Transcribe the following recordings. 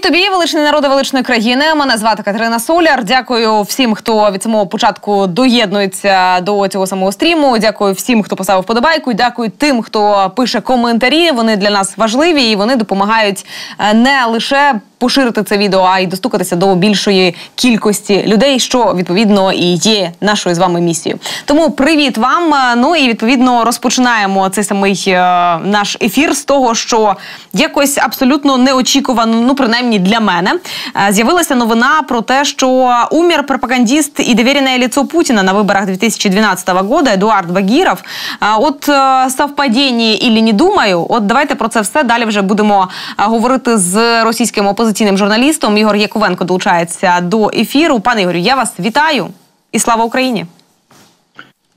Привіт тобі, величний народи величної країни. Мене звати Катерина Соляр. Дякую всім, хто від самого початку доєднується до цього самого стріму. Дякую всім, хто поставив подобайку. Дякую тим, хто пише коментарі. Вони для нас важливі і вони допомагають е, не лише поширити це відео, а й достукатися до більшої кількості людей, що відповідно і є нашою з вами місією. Тому привіт вам. Е, Ну і відповідно розпочинаємо цей самий е, наш ефір з того, що якось абсолютно неочікувано, ну принаймні для мене, е, з'явилася новина про те, що умер пропагандист і довірене лицо Путіна на виборах 2012 года Едуард Багіров. А От е, совпадіння і не думаю. От давайте про це все далі вже будемо е, говорити з російським опозиційним журналістом. Ігор Яковенко долучається до ефіру. Пане Ігорю, я вас вітаю і слава Україні.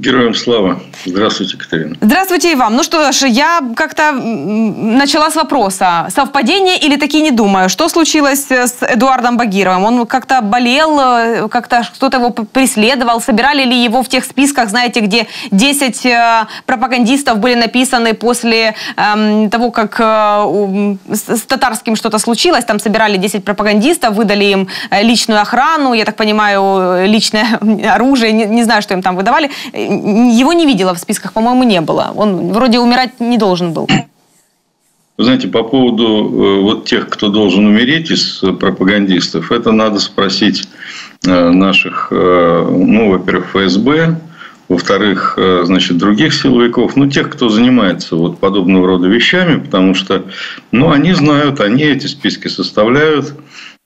Героям слава. Здравствуйте, Катерина. Здравствуйте и вам. Ну что ж, я как-то начала с вопроса. Совпадение или таки не думаю? Что случилось с Эдуардом Багировым? Он как-то болел, э, как-то кто-то его преследовал? Собирали ли его в тех списках, знаете, где 10 э, пропагандистов были написаны после эм, того, как э, с, татарским что-то случилось? Там собирали 10 пропагандистов, выдали им э, личную охрану, я так понимаю, э, личное оружие, не, не знаю, что им там выдавали. Его не видела в списках, по-моему, не было. Он вроде умирать не должен был. Вы знаете, по поводу э, вот тех, кто должен умереть из э, пропагандистов, это надо спросить э, наших, ну, во-первых, ФСБ, во-вторых, значит, других силовиков, ну, тех, кто занимается вот подобного рода вещами, потому что, ну, они знают, они эти списки составляют,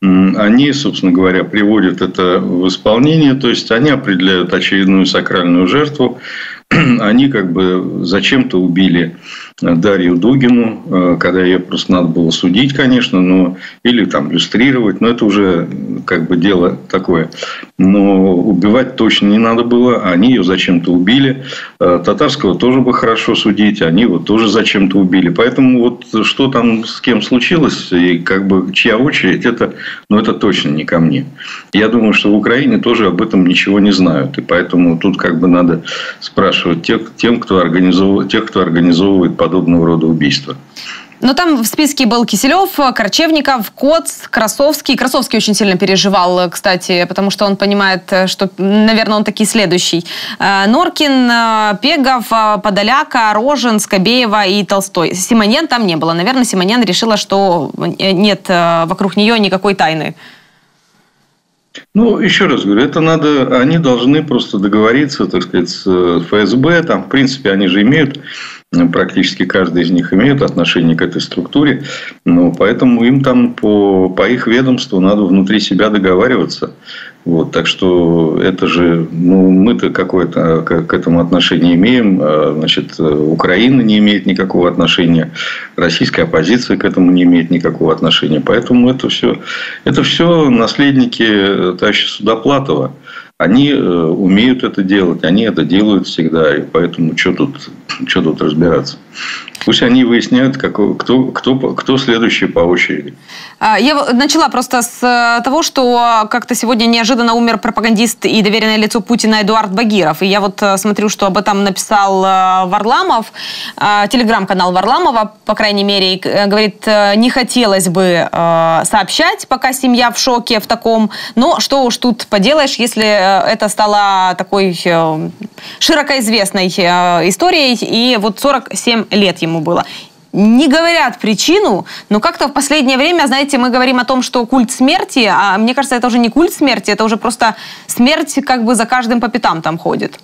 они, собственно говоря, приводят это в исполнение, то есть они определяют очередную сакральную жертву, они как бы зачем-то убили Дарью Дугину, э, когда ее просто надо было судить, конечно, но или там люстрировать, но это уже как бы дело такое. Но убивать точно не надо было, они ее зачем-то убили. Э, Татарского тоже бы хорошо судить, они его тоже зачем-то убили. Поэтому вот что там с кем случилось и как бы чья очередь, это, ну, это точно не ко мне. Я думаю, что в Украине тоже об этом ничего не знают. И поэтому тут как бы надо спрашивать тех, тем, кто организовывает, тех, кто организовывает подобного рода убийства. Но там в списке был Киселев, Корчевников, Коц, Красовский. Красовский очень сильно переживал, кстати, потому что он понимает, э, что, наверное, он таки следующий. Э, Норкин, э, Пегов, Подоляка, Рожин, Скобеева и Толстой. Симоньян там не было. Наверное, Симоньян решила, что нет вокруг нее никакой тайны. Ну, еще раз говорю, это надо, они должны просто договориться, так сказать, с ФСБ. Там, в принципе, они же имеют, практически каждый из них имеет отношение к этой структуре. Ну, поэтому им там по, по их ведомству надо внутри себя договариваться. Вот, так что это же, ну, мы-то какое-то к, этому отношение имеем, а, значит, Украина не имеет никакого отношения, российская оппозиция к этому не имеет никакого отношения. Поэтому это все, это все наследники э, товарища Судоплатова. Они э, умеют это делать, они это делают всегда, и поэтому что тут, что тут разбираться? Пусть они выясняют, какой, кто, кто, кто следующий по очереди. А, Я начала просто с э, того, что как-то сегодня неожиданно умер пропагандист и доверенное лицо Путина Эдуард Багиров. И я вот э, смотрю, что об этом написал э, Варламов, э, телеграм-канал Варламова, по крайней мере, говорит, не хотелось бы сообщать, пока семья в шоке в таком, но что уж тут поделаешь, если это стало такой широко известной э, историей, и вот 47 лет ему было не говорят причину, но как-то в последнее время, знаете, мы говорим о том, что культ смерти, а мне кажется, это уже не культ смерти, это уже просто смерть как бы за каждым по пятам там ходит.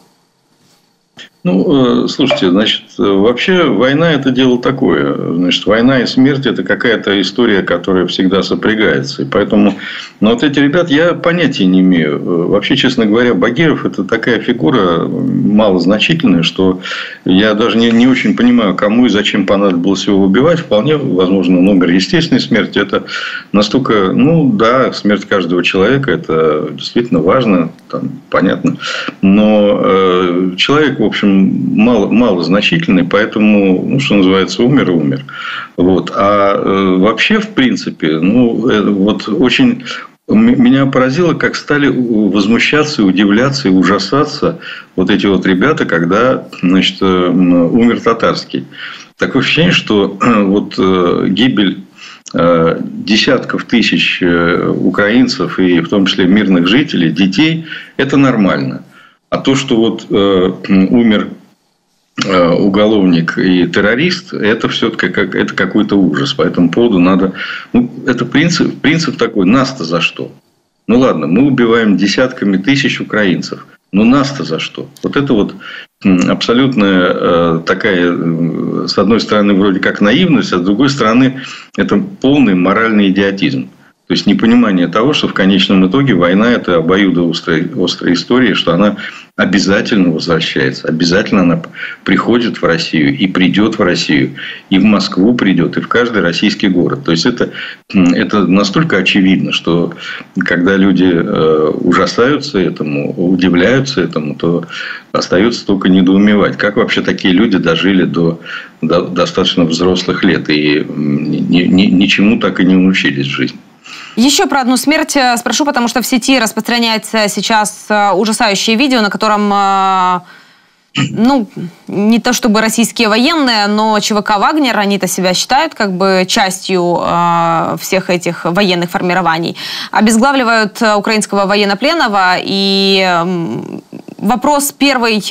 Ну, э, слушайте, значит, вообще война это дело такое. Значит, война и смерть это какая-то история, которая всегда сопрягается. И поэтому, но вот эти ребят я понятия не имею. Э, Вообще, честно говоря, Багиров это такая фигура малозначительная, что я даже не, не очень понимаю, кому и зачем понадобилось его убивать. Вполне возможно, он умер естественной смерти. Это настолько, ну да, смерть каждого человека это действительно важно, там, понятно. Но э, человек, в общем, мало, мало значительный, поэтому, ну, что называется, умер и умер. Вот. А э, вообще, в принципе, ну, э, вот очень меня поразило, как стали возмущаться, удивляться и ужасаться вот эти вот ребята, когда значит, э, умер Татарский. Такое ощущение, что вот гибель десятков тысяч украинцев и в том числе мирных жителей, детей, это нормально. А то, что вот умер уголовник и террорист, это все-таки как, это какой-то ужас. По этому поводу надо... Ну, это принцип, принцип такой, нас-то за что? Ну ладно, мы убиваем десятками тысяч украинцев. Но нас-то за что? Вот это вот абсолютно э, такая, э, с одной стороны, вроде как наивность, а с другой стороны, это полный моральный идиотизм. То есть непонимание того, что в конечном итоге война – это обоюдоострая острая история, что она обязательно возвращается, обязательно она приходит в Россию и придет в Россию, и в Москву придет, и в каждый российский город. То есть это, это настолько очевидно, что когда люди э, ужасаются этому, удивляются этому, то остается только недоумевать, как вообще такие люди дожили до, до достаточно взрослых лет и ни, ни, ничему так и не научились в жизни. Еще про одну смерть э, спрошу, потому что в сети распространяется сейчас э, ужасающее видео, на котором э, ну, не то чтобы российские военные, но ЧВК «Вагнер», они-то себя считают как бы частью всех этих военных формирований, обезглавливают украинского военнопленного. И э, вопрос первый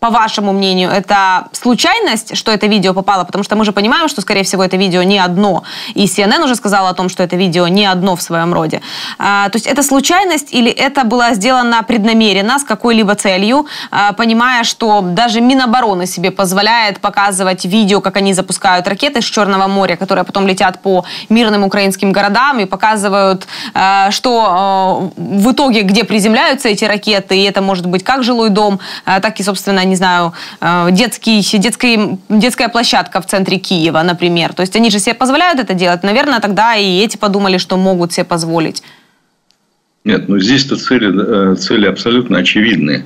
по вашему мнению, это случайность, что это видео попало? Потому что мы же понимаем, что, скорее всего, это видео не одно. И CNN уже сказала о том, что это видео не одно в своем роде. А, то есть это случайность или это было сделано преднамеренно с какой-либо целью, а, понимая, что даже Минобороны себе позволяет показывать видео, как они запускают ракеты с Черного моря, которые потом летят по мирным украинским городам и показывают, а, что а, в итоге, где приземляются эти ракеты, и это может быть как жилой дом, а, так и, собственно, не знаю, э, детский, детский, детская площадка в центре Киева, например. То есть они же себе позволяют это делать. Наверное, тогда и эти подумали, что могут себе позволить. Нет, ну здесь-то цели, э, цели абсолютно очевидные.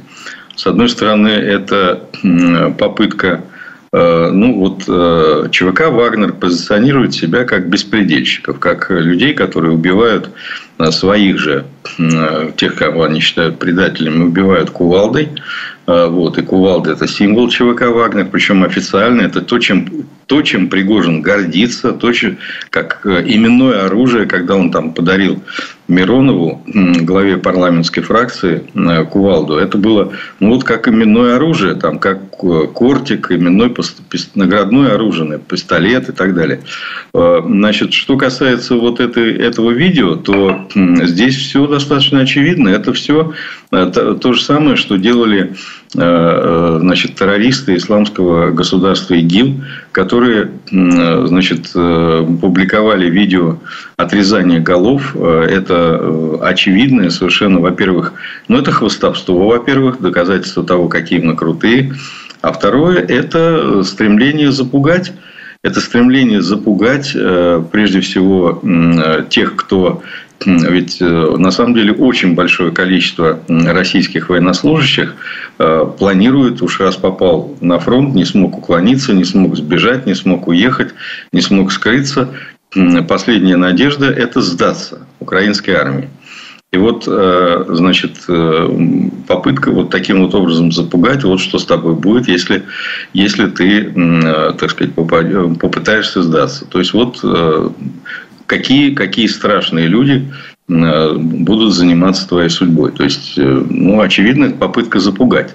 С одной стороны, это попытка э, ну вот ЧВК Вагнер позиционирует себя как беспредельщиков, как людей, которые убивают своих же, тех, кого они считают предателями, убивают кувалдой. А, вот, и кувалда – это символ ЧВК «Вагнер», причем официально это то, чем, то, чем Пригожин гордится, то, чем, как э, именное оружие, когда он там подарил Миронову, главе парламентской фракции, э, кувалду. Это было ну, вот как именное оружие, там, как э, кортик, именной наградное оружие, пистолет и так далее. Значит, что касается вот этой, этого видео, то здесь все достаточно очевидно. Это все то, то же самое, что делали значит, террористы исламского государства ИГИЛ, которые значит, публиковали видео отрезания голов. Это э, очевидное совершенно, во-первых, ну, это хвостовство, во-первых, доказательство того, какие мы крутые. А второе – это стремление запугать. Это стремление запугать, э, прежде всего, тех, кто ведь э, на самом деле очень большое количество российских военнослужащих планирует, уж раз попал на фронт, не смог уклониться, не смог сбежать, не смог уехать, не смог скрыться, последняя надежда – это сдаться украинской армии. И вот, э, значит, э, попытка вот таким вот образом запугать, вот что с тобой будет, если, если ты, э, так сказать, попытаешься сдаться. То есть, вот какие, какие страшные люди будут заниматься твоей судьбой. То есть, ну, очевидно, это попытка запугать,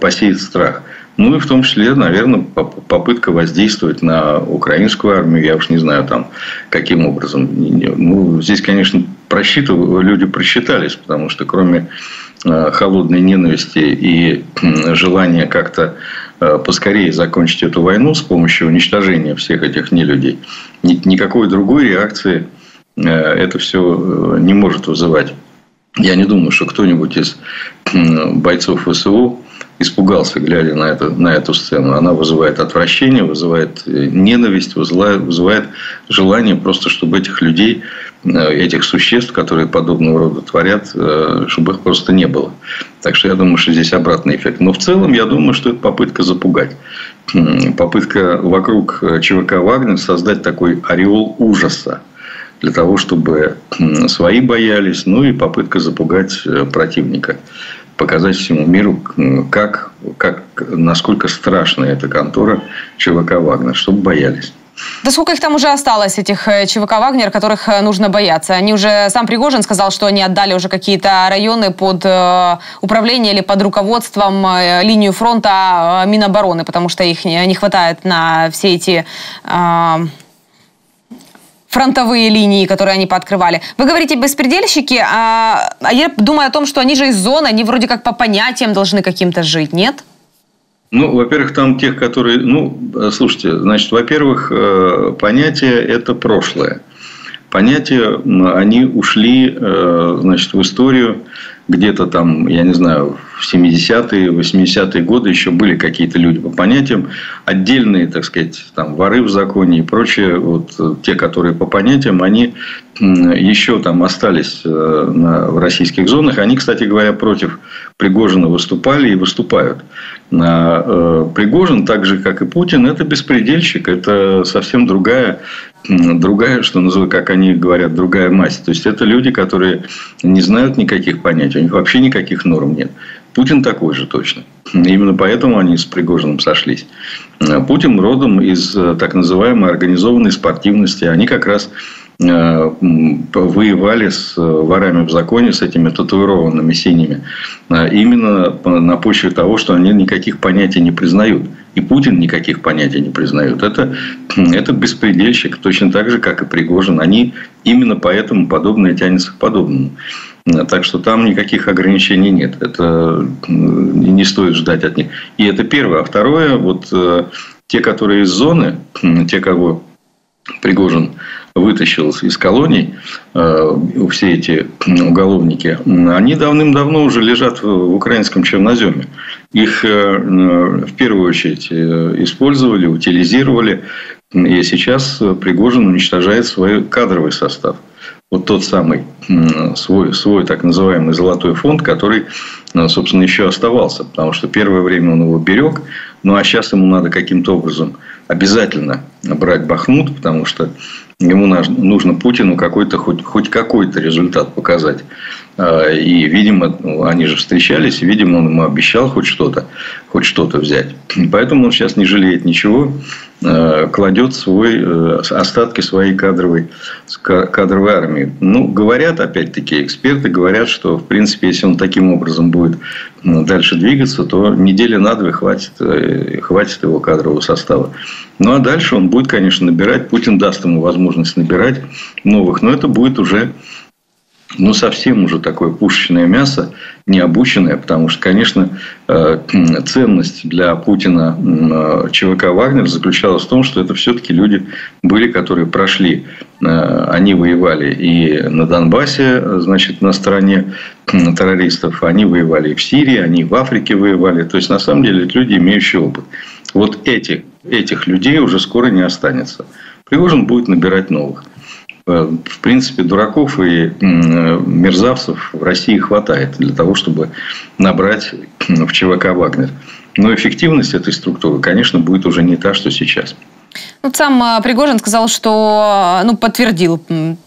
посеять страх. Ну и в том числе, наверное, попытка воздействовать на украинскую армию. Я уж не знаю там, каким образом. Ну, здесь, конечно, просчитывали, люди просчитались, потому что кроме э, холодной ненависти и желания как-то э, поскорее закончить эту войну с помощью уничтожения всех этих нелюдей, никакой другой реакции э, это все не может вызывать. Я не думаю, что кто-нибудь из бойцов ВСУ испугался, глядя на, это, на эту сцену. Она вызывает отвращение, вызывает э, ненависть, вызывает, вызывает желание просто, чтобы этих людей, э, этих существ, которые подобного рода творят, э, чтобы их просто не было. Так что я думаю, что здесь обратный эффект. Но в целом я думаю, что это попытка запугать. Попытка вокруг ЧВК «Вагнер» создать такой ореол ужаса для того, чтобы свои боялись, ну и попытка запугать противника показать всему миру, как, как, насколько страшная эта контора ЧВК «Вагнер», чтобы боялись. Да сколько их там уже осталось, этих э, ЧВК «Вагнер», которых э, нужно бояться? Они уже, сам Пригожин сказал, что они отдали уже какие-то районы под э, управление или под руководством линию фронта Минобороны, потому что их не, хватает на все эти... Фронтовые линии, которые они пооткрывали. Вы говорите беспредельщики, а, а я думаю о том, что они же из зоны, они вроде как по понятиям должны каким-то жить, нет? Ну, во-первых, там тех, которые... Ну, слушайте, значит, во-первых, э, понятие – это прошлое. Понятия, они ушли, э, значит, в историю где-то там, я не знаю, в 70-е, 80-е годы еще были какие-то люди по понятиям. Отдельные, так сказать, там, воры в законе и прочее, вот э, те, которые по понятиям, они еще там остались э, на, в российских зонах. Они, кстати говоря, против Пригожина выступали и выступают. А, э, Пригожин, так же, как и Путин, это беспредельщик. Это совсем другая другая, что называют, как они говорят, другая мать. То есть, это люди, которые не знают никаких понятий, у них вообще никаких норм нет. Путин такой же точно. Именно поэтому они с Пригожиным сошлись. Путин родом из э, так называемой организованной спортивности. Они как раз воевали с ворами в законе, с этими татуированными синими. Именно на почве того, что они никаких понятий не признают. И Путин никаких понятий не признает. Это, это беспредельщик, точно так же, как и Пригожин. Они именно поэтому подобное тянется к подобному. Так что там никаких ограничений нет. Это не стоит ждать от них. И это первое. А второе, вот э, те, которые из зоны, те, кого Пригожин вытащил из колоний, э, все эти уголовники, они давным-давно уже лежат в украинском черноземе. Их э, в первую очередь э, использовали, утилизировали, и сейчас Пригожин уничтожает свой кадровый состав. Вот тот самый свой, свой так называемый золотой фонд, который, собственно, еще оставался. Потому что первое время он его берег, ну а сейчас ему надо каким-то образом обязательно брать Бахмут, потому что ему нужно Путину какой-то, хоть, хоть какой-то результат показать. А, и, видимо, они же встречались, и, видимо, он ему обещал хоть что-то, хоть что-то взять. Поэтому он сейчас не жалеет ничего, а, кладет свой, э, остатки своей кадровой, кадровой армии. Ну, говорят, опять-таки, эксперты говорят, что, в принципе, если он таким образом будет дальше двигаться, то недели на две хватит, э, хватит его кадрового состава. Ну, а дальше он будет, конечно, набирать. Путин даст ему возможность набирать новых. Но это будет уже ну, совсем уже такое пушечное мясо, необученное, потому что, конечно, э, ценность для Путина э, ЧВК «Вагнер» заключалась в том, что это все-таки люди были, которые прошли, они воевали и на Донбассе, значит, на стороне террористов, они воевали и в Сирии, они в Африке воевали, то есть, на самом деле, это люди, имеющие опыт. Вот эти, этих людей уже скоро не останется. Пригожин будет набирать новых. Э, в принципе, дураков и мерзавцев в России хватает для того, чтобы набрать в ЧВК «Вагнер». Но эффективность этой структуры, конечно, будет уже не та, что сейчас. Ну, сам э, Пригожин сказал, что, ну, подтвердил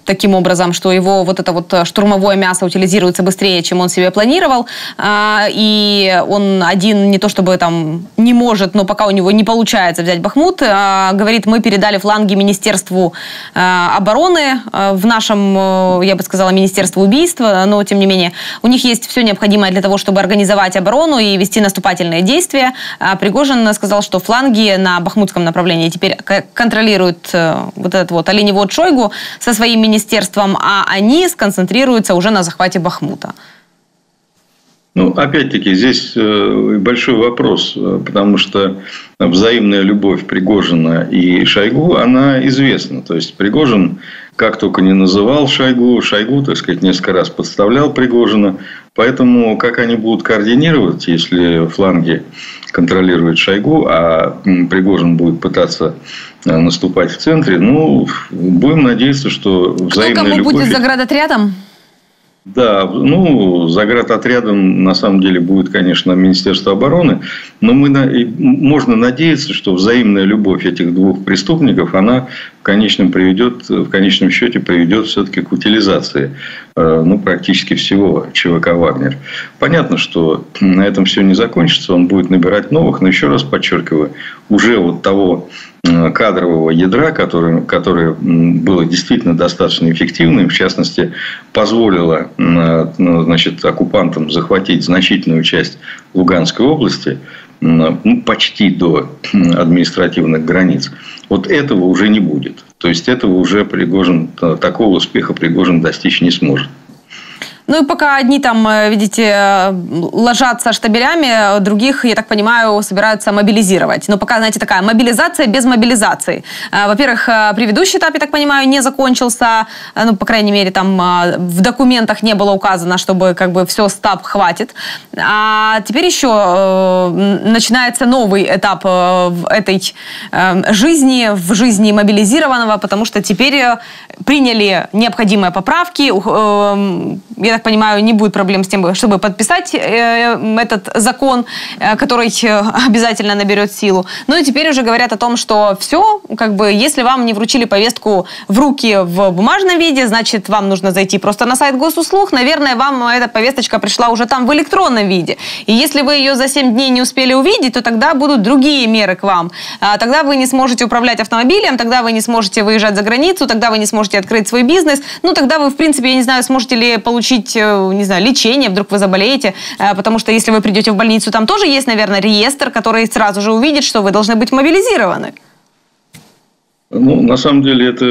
таким образом, что его вот это вот штурмовое мясо утилизируется быстрее, чем он себе планировал, а, и он один не то чтобы там не может, но пока у него не получается взять Бахмут, а, говорит, мы передали фланги Министерству э, обороны э, в нашем, я бы сказала, Министерству убийства, но тем не менее у них есть все необходимое для того, чтобы организовать оборону и вести наступательные действия. А Пригожин сказал, что фланги на бахмутском направлении теперь контролирует э, вот этот вот оленевод Шойгу со своим министерством, а они сконцентрируются уже на захвате Бахмута. Ну, опять-таки, здесь э, большой вопрос, э, потому что взаимная любовь Пригожина и Шойгу, она известна. То есть, Пригожин как только не называл Шойгу, Шойгу, так сказать, несколько раз подставлял Пригожина. Поэтому как они будут координировать, если фланги контролирует Шойгу, а Пригожин будет пытаться э, наступать в центре, ну, будем надеяться, что взаимная Кто кому любовь... будет заградотрядом? Да, ну, заградотрядом на самом деле будет, конечно, Министерство обороны, но мы, можно надеяться, что взаимная любовь этих двух преступников, она в конечном, приведет, в конечном счете приведет все-таки к утилизации ну, практически всего ЧВК «Вагнер». Понятно, что на этом все не закончится, он будет набирать новых, но еще раз подчеркиваю, уже вот того кадрового ядра, которое, которое было действительно достаточно эффективным, в частности, позволило ну, значит, оккупантам захватить значительную часть Луганской области, ну, почти до административных границ. Вот этого уже не будет. То есть этого уже Пригожин, такого успеха Пригожин достичь не сможет. Ну и пока одни там, э, видите, э, ложатся штабелями, других, я так понимаю, собираются мобилизировать. Но пока, знаете, такая мобилизация без мобилизации. Э, во-первых, предыдущий этап, я так понимаю, не закончился. Ну, по крайней мере, там в документах не было указано, чтобы как бы все, стаб, хватит. А теперь еще начинается новый этап в этой жизни, в жизни мобилизированного, потому что теперь приняли необходимые поправки. Я так понимаю, не будет проблем с тем, чтобы подписать э, этот закон, э, который э, обязательно наберет силу. Ну и теперь уже говорят о том, что все, как бы, если вам не вручили повестку в руки в бумажном виде, значит, вам нужно зайти просто на сайт госуслуг. Наверное, вам эта повесточка пришла уже там в электронном виде. И если вы ее за 7 дней не успели увидеть, то тогда будут другие меры к вам. А, тогда вы не сможете управлять автомобилем, тогда вы не сможете выезжать за границу, тогда вы не сможете открыть свой бизнес. Ну, тогда вы, в принципе, я не знаю, сможете ли получить получить, э, не знаю, лечение, вдруг вы заболеете, э, потому что если вы придете в больницу, там тоже есть, наверное, реестр, который сразу же увидит, что вы должны быть мобилизированы. Ну, на самом деле, это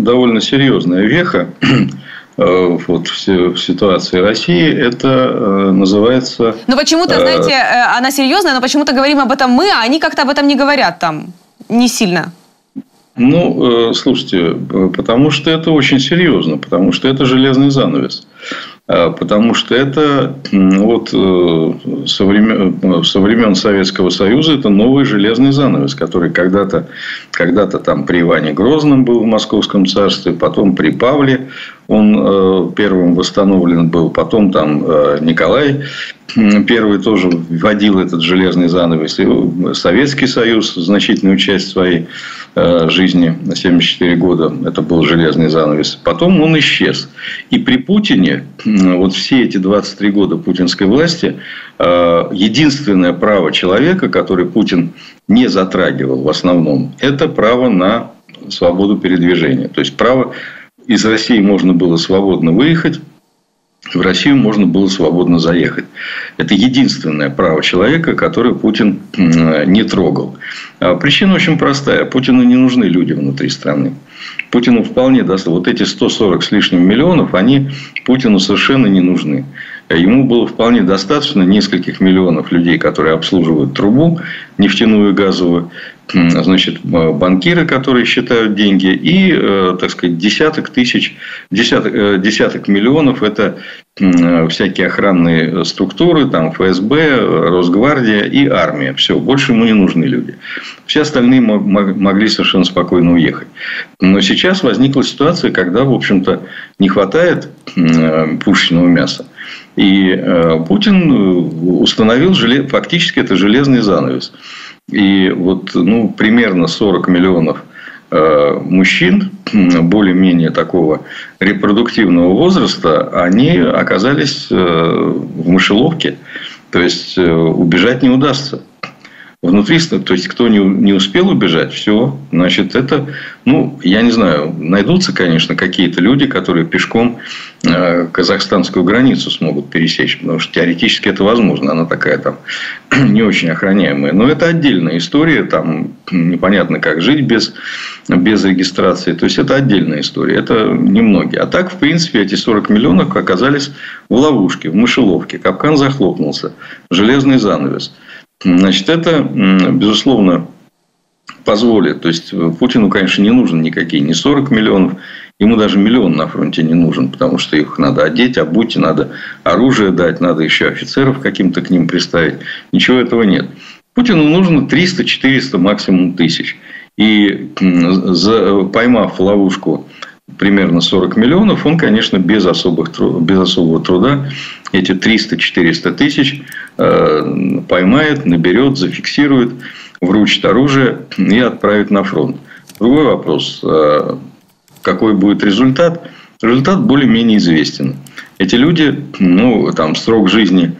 довольно серьезная веха э, вот в ситуации России, это называется... Но почему-то, знаете, она серьезная, но почему-то говорим об этом мы, а они как-то об этом не говорят там, не сильно. Ну, э, слушайте, э, потому что это очень серьезно, потому что это железный занавес. А, потому что это вот э, со времен, со времен Советского Союза это новый железный занавес, который когда-то когда там при Иване Грозном был в Московском царстве, потом при Павле он первым восстановлен был, потом там Николай Первый тоже вводил этот железный занавес. И Советский Союз значительную часть своей э, жизни на 74 года это был железный занавес. Потом он исчез. И при Путине, вот все эти 23 года путинской власти, э, единственное право человека, которое Путин не затрагивал в основном, это право на свободу передвижения. То есть право из России можно было свободно выехать, в Россию можно было свободно заехать. Это единственное право человека, которое Путин не трогал. А причина очень простая. Путину не нужны люди внутри страны. Путину вполне даст. Вот эти 140 с лишним миллионов, они Путину совершенно не нужны. Ему было вполне достаточно нескольких миллионов людей, которые обслуживают трубу нефтяную и газовую, значит, банкиры, которые считают деньги, и, э, так сказать, десяток тысяч, десяток, э, десяток миллионов – это всякие охранные структуры, там ФСБ, Росгвардия и армия. Все, больше ему не нужны люди. Все остальные могли совершенно спокойно уехать. Но сейчас возникла ситуация, когда, в общем-то, не хватает пушечного мяса. И э, Путин установил фактически это железный занавес. И вот ну, примерно 40 миллионов Э, мужчин более-менее такого репродуктивного возраста, они оказались э, в мышеловке. То есть, э, убежать не удастся внутри, то есть, кто не, не успел убежать, все, значит, это, ну, я не знаю, найдутся, конечно, какие-то люди, которые пешком э, казахстанскую границу смогут пересечь, потому что теоретически это возможно, она такая там не очень охраняемая. Но это отдельная история, там непонятно, как жить без, без регистрации. То есть, это отдельная история, это немногие. А так, в принципе, эти 40 миллионов оказались в ловушке, в мышеловке. Капкан захлопнулся, железный занавес – Значит, это, безусловно, позволит. То есть, Путину, конечно, не нужен никакие, не 40 миллионов, ему даже миллион на фронте не нужен, потому что их надо одеть, обуть, надо оружие дать, надо еще офицеров каким-то к ним приставить. Ничего этого нет. Путину нужно 300-400 максимум тысяч. И поймав ловушку примерно 40 миллионов, он, конечно, без, особых, без особого труда эти 300-400 тысяч э, поймает, наберет, зафиксирует, вручит оружие и отправит на фронт. Другой вопрос, э, какой будет результат? Результат более-менее известен. Эти люди, ну, там, срок жизни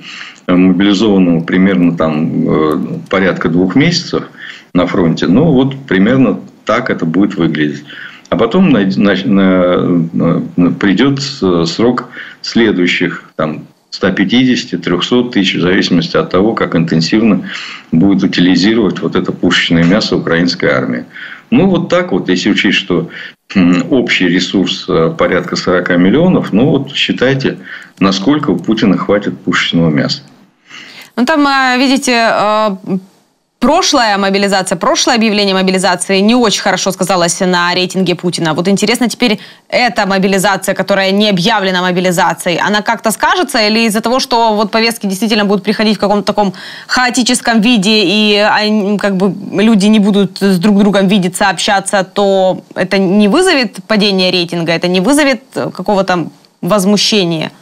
мобилизованного примерно там, э, порядка двух месяцев – на фронте. Ну, вот примерно так это будет выглядеть. А потом придет срок следующих там, 150-300 тысяч, в зависимости от того, как интенсивно будет утилизировать вот это пушечное мясо украинской армии. Ну, вот так вот, если учесть, что общий ресурс э, порядка 40 миллионов, ну, вот считайте, насколько у Путина хватит пушечного мяса. Ну, там, э, видите, э, прошлая мобилизация, прошлое объявление мобилизации не очень хорошо сказалось на рейтинге Путина. Вот интересно теперь эта мобилизация, которая не объявлена мобилизацией, она как-то скажется или из-за того, что вот повестки действительно будут приходить в каком-то таком хаотическом виде и они, как бы люди не будут с друг другом видеться, общаться, то это не вызовет падение рейтинга, это не вызовет какого-то возмущения?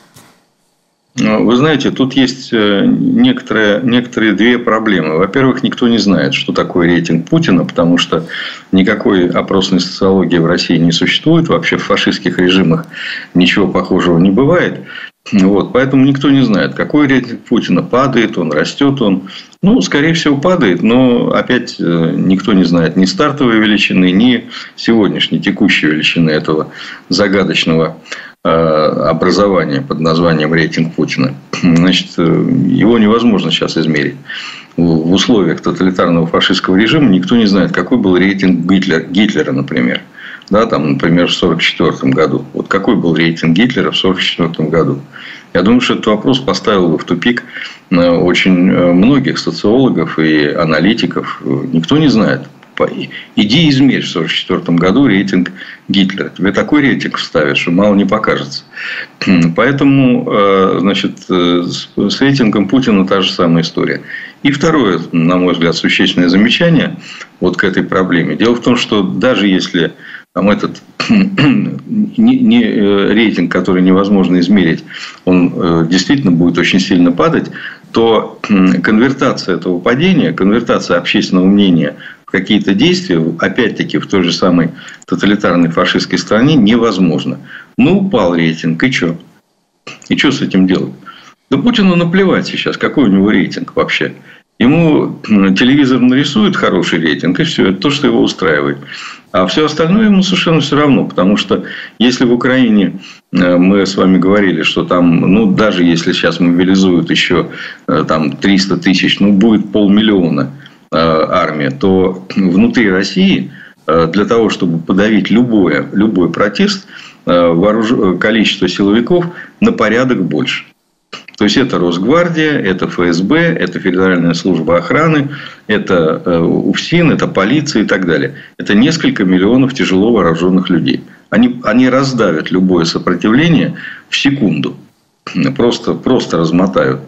Вы знаете, тут есть э, некоторые, некоторые две проблемы. Во-первых, никто не знает, что такое рейтинг Путина, потому что никакой опросной социологии в России не существует. Вообще в фашистских режимах ничего похожего не бывает. Вот, поэтому никто не знает, какой рейтинг Путина падает, он растет, он, ну, скорее всего, падает, но опять э, никто не знает ни стартовой величины, ни сегодняшней текущей величины этого загадочного образования под названием рейтинг Путина. Значит, э, его невозможно сейчас измерить. В условиях тоталитарного фашистского режима никто не знает, какой был рейтинг Гитлер, Гитлера, например. Да, там, например, в 1944 году. Вот какой был рейтинг Гитлера в 1944 году? Я думаю, что этот вопрос поставил бы в тупик э, очень многих социологов и аналитиков. Никто не знает. Иди измерь в 1944 году рейтинг Гитлера. Тебе такой рейтинг вставят, что мало не покажется. Поэтому, э, значит, э, с рейтингом Путина та же самая история. И второе, на мой взгляд, существенное замечание вот к этой проблеме. Дело в том, что даже если там этот не, не, э, рейтинг, который невозможно измерить, он действительно будет очень сильно падать, то конвертация этого падения, конвертация общественного мнения какие-то действия, опять-таки, в той же самой тоталитарной фашистской стране невозможно. Ну, упал рейтинг, и что? И что с этим делать? Да Путину наплевать сейчас, какой у него рейтинг вообще. Ему телевизор нарисует хороший рейтинг, и все, это то, что его устраивает. А все остальное ему совершенно все равно, потому что если в Украине э, мы с вами говорили, что там, ну, даже если сейчас мобилизуют еще э, там 300 тысяч, ну, будет полмиллиона – армия, то внутри России э, для того, чтобы подавить любое, любой протест, э, вооруж... количество силовиков на порядок больше. То есть, это Росгвардия, это ФСБ, это Федеральная служба охраны, это УФСИН, это полиция и так далее. Это несколько миллионов тяжело вооруженных людей. Они, они раздавят любое сопротивление в секунду. Просто, просто размотают.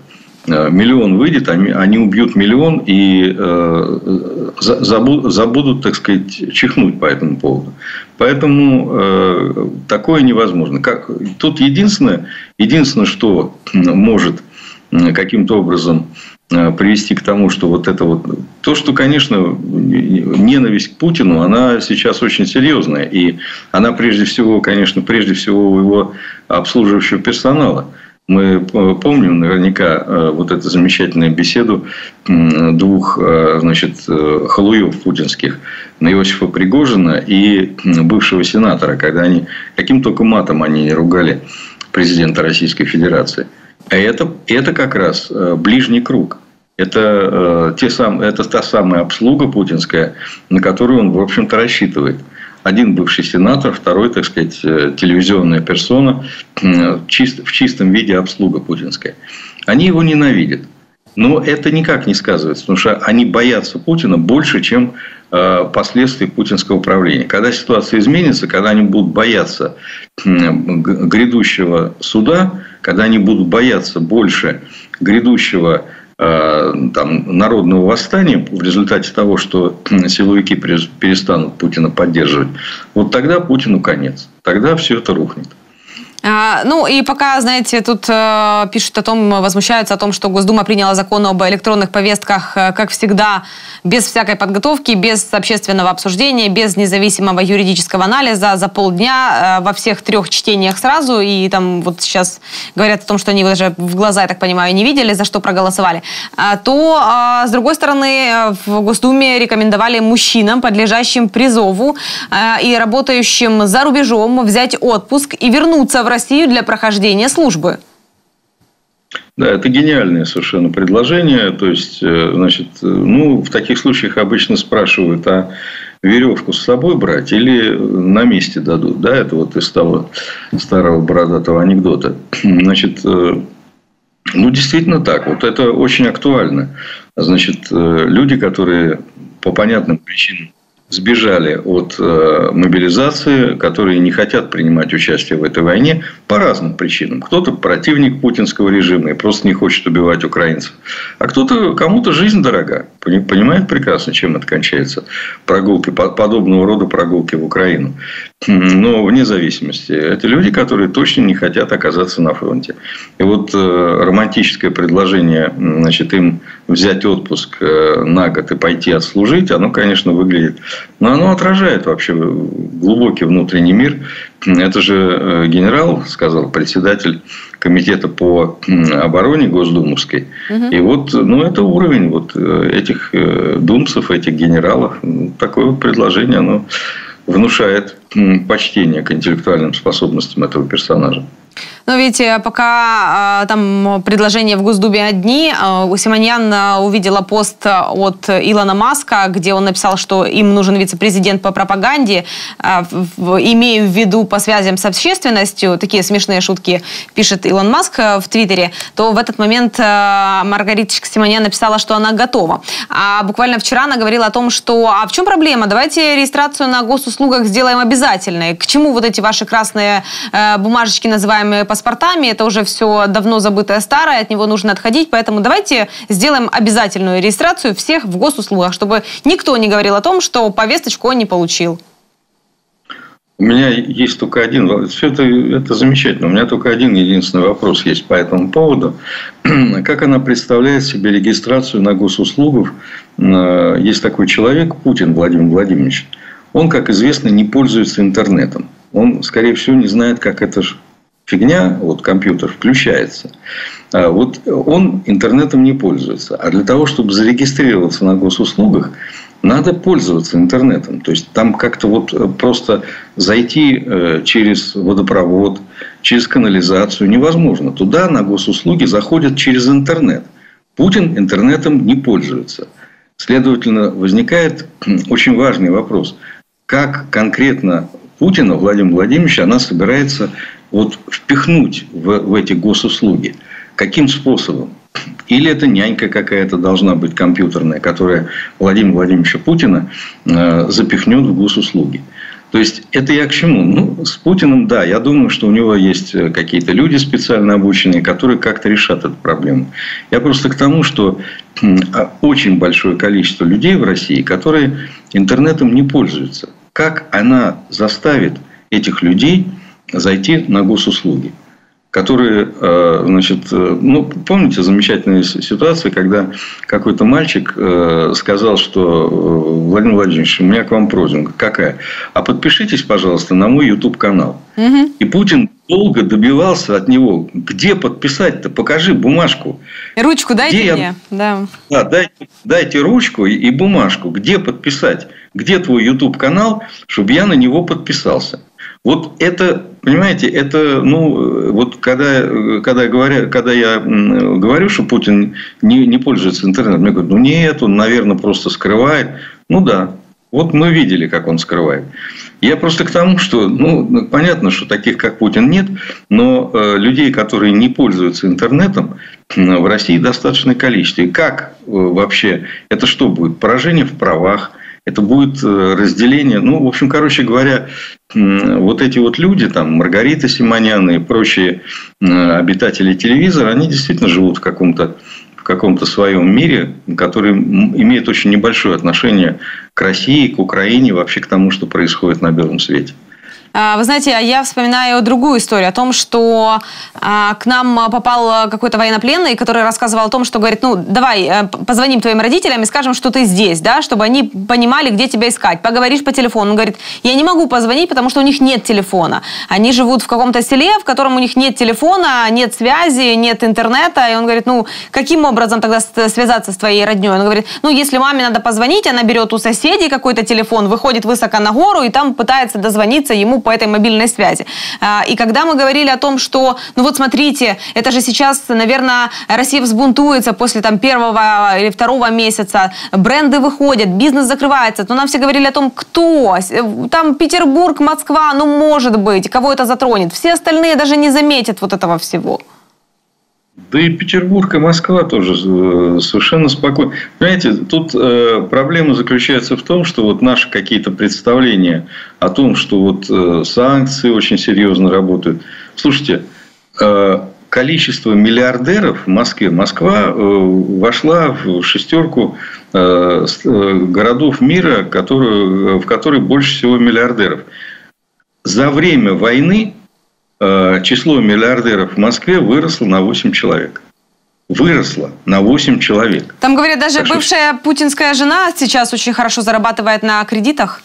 Э, миллион выйдет, они убьют миллион и э, забудут, так сказать, чихнуть по этому поводу. Поэтому э, такое невозможно. Как, тут единственное, единственное, что может каким-то образом привести к тому, что вот это вот... То, что, конечно, ненависть к Путину, она сейчас очень серьезная. И она прежде всего, конечно, прежде всего у его обслуживающего персонала. Мы э, помним наверняка э, вот эту замечательную беседу двух э, значит, халуев путинских, Иосифа Пригожина и бывшего сенатора, когда они каким только матом они не ругали президента Российской Федерации. А это, это как раз ближний круг. Это, те сам, это та самая обслуга путинская, на которую он, в общем-то, рассчитывает. Один бывший сенатор, второй, так сказать, э, телевизионная персона, в чистом виде обслуга путинская. Они его ненавидят. Но это никак не сказывается, потому что они боятся Путина больше, чем э, последствий путинского правления. Когда ситуация изменится, когда они будут бояться грядущего суда, когда они будут бояться больше грядущего там, народного восстания в результате того, что силовики перестанут Путина поддерживать, вот тогда Путину конец. Тогда все это рухнет. А, ну и пока, знаете, тут э, пишут о том, возмущаются о том, что Госдума приняла закон об электронных повестках, э, как всегда, без всякой подготовки, без общественного обсуждения, без независимого юридического анализа за полдня э, во всех трех чтениях сразу. И там вот сейчас говорят о том, что они даже в глаза, я так понимаю, не видели, за что проголосовали. А, то, а, с другой стороны, в Госдуме рекомендовали мужчинам, подлежащим призову э, и работающим за рубежом, взять отпуск и вернуться в Россию для прохождения службы. Да, это гениальное совершенно предложение. То есть, э, значит, э, ну, в таких случаях обычно спрашивают, а веревку с собой брать или на месте дадут. Да, это вот из того старого бородатого анекдота. Значит, э, ну, действительно так. Вот это очень актуально. Значит, люди, которые по понятным причинам сбежали от э, мобилизации, которые не хотят принимать участие в этой войне по разным причинам. Кто-то противник путинского режима и просто не хочет убивать украинцев. А кто-то, кому-то жизнь дорога. Понимает прекрасно, чем это кончается. Прогулки, подобного рода прогулки в Украину. Но вне зависимости. Это люди, которые точно не хотят оказаться на фронте. И вот э, романтическое предложение значит, им взять отпуск э, на год и пойти отслужить, оно, конечно, выглядит но оно отражает вообще глубокий внутренний мир. Это же э, генерал, сказал председатель комитета по обороне Госдумовской. Угу. И вот ну, это уровень вот э, этих э, думцев, этих генералов. Такое вот предложение, оно внушает почтение к интеллектуальным способностям этого персонажа. Но ведь пока э, там предложения в Госдуме одни, э, Симоньян э, увидела пост от Илона Маска, где он написал, что им нужен вице-президент по пропаганде, имея в виду по связям с общественностью, такие смешные шутки пишет Илон Маск в Твиттере, то в этот момент Маргариточка Симоньян написала, что она готова. А буквально вчера она говорила о том, что а в чем проблема? Давайте регистрацию на госуслугах сделаем обязательной. К чему вот эти ваши красные э, бумажечки, называемые паспортами, это уже все давно забытое старое, от него нужно отходить, поэтому давайте сделаем обязательную регистрацию всех в госуслугах, чтобы никто не говорил о том, что повесточку он не получил. У меня есть только один, все это, это замечательно, у меня только один единственный вопрос есть по этому поводу. Как она представляет себе регистрацию на госуслугах? Э, есть такой человек, Путин Владимир Владимирович. Он, как известно, не пользуется интернетом. Он, скорее всего, не знает, как это фигня, вот компьютер включается, а вот он интернетом не пользуется. А для того, чтобы зарегистрироваться на госуслугах, надо пользоваться интернетом. То есть там как-то вот э, просто зайти э, через водопровод, через канализацию невозможно. Туда на госуслуги заходят через интернет. Путин интернетом не пользуется. Следовательно, возникает очень важный вопрос. Как конкретно Путина, Владимира Владимировича, она собирается вот впихнуть в, в эти госуслуги. Каким способом? Или это нянька какая-то должна быть компьютерная, которая Владимира Владимировича Путина э, запихнет в госуслуги. То есть, это я к чему? Ну, с Путиным, да, я думаю, что у него есть э, какие-то люди специально обученные, которые как-то решат эту проблему. Я просто к тому, что а, очень большое количество людей в России, которые интернетом не пользуются. Как она заставит этих людей зайти на госуслуги, которые, э, значит, э, ну, помните замечательная ситуация, когда какой-то мальчик э, сказал, что Владимир Владимирович, у меня к вам просьба. Какая? А подпишитесь, пожалуйста, на мой YouTube канал. Угу. И Путин долго добивался от него, где подписать-то, покажи бумажку. Ручку дайте где мне. Я... Да. Да, дайте, дайте ручку и бумажку, где подписать, где твой YouTube канал, чтобы я на него подписался. Вот это, понимаете, это, ну, вот когда, когда, говоря, когда я говорю, что Путин не, не пользуется интернетом, мне говорят, ну нет, он, наверное, просто скрывает. Ну да, вот мы видели, как он скрывает. Я просто к тому, что, ну, понятно, что таких, как Путин, нет, но э, людей, которые не пользуются интернетом, в России достаточное количество. И как э, вообще, это что будет? Поражение в правах – это будет э, разделение. Ну, в общем, короче говоря, вот эти вот люди, там, Маргарита Симонян и прочие обитатели телевизора, они действительно живут в каком-то в каком-то своем мире, который имеет очень небольшое отношение к России, к Украине, вообще к тому, что происходит на белом свете. А, вы знаете, я вспоминаю другую историю о том, что а, к нам попал какой-то военнопленный, который рассказывал о том, что говорит, ну, давай э, позвоним твоим родителям и скажем, что ты здесь, да, чтобы они понимали, где тебя искать. Поговоришь по телефону. Он говорит, я не могу позвонить, потому что у них нет телефона. Они живут в каком-то селе, в котором у них нет телефона, нет связи, нет интернета. И он говорит, ну, каким образом тогда связаться с твоей родней? Он говорит, ну, если маме надо позвонить, она берет у соседей какой-то телефон, выходит высоко на гору и там пытается дозвониться ему по этой мобильной связи. А, и когда мы говорили о том, что, ну вот смотрите, это же сейчас, наверное, Россия взбунтуется после там первого или второго месяца, бренды выходят, бизнес закрывается, то нам все говорили о том, кто, там Петербург, Москва, ну может быть, кого это затронет. Все остальные даже не заметят вот этого всего. Да и Петербург, и Москва тоже э, совершенно спокойно. Понимаете, тут э, проблема заключается в том, что вот наши какие-то представления о том, что вот э, санкции очень серьезно работают. Слушайте, количество миллиардеров в Москве. Москва вошла в шестерку городов мира, в которой больше всего миллиардеров. За время войны число миллиардеров в Москве выросло на 8 человек. Выросло на 8 человек. Там, говорят, даже так бывшая что... путинская жена сейчас очень хорошо зарабатывает на кредитах.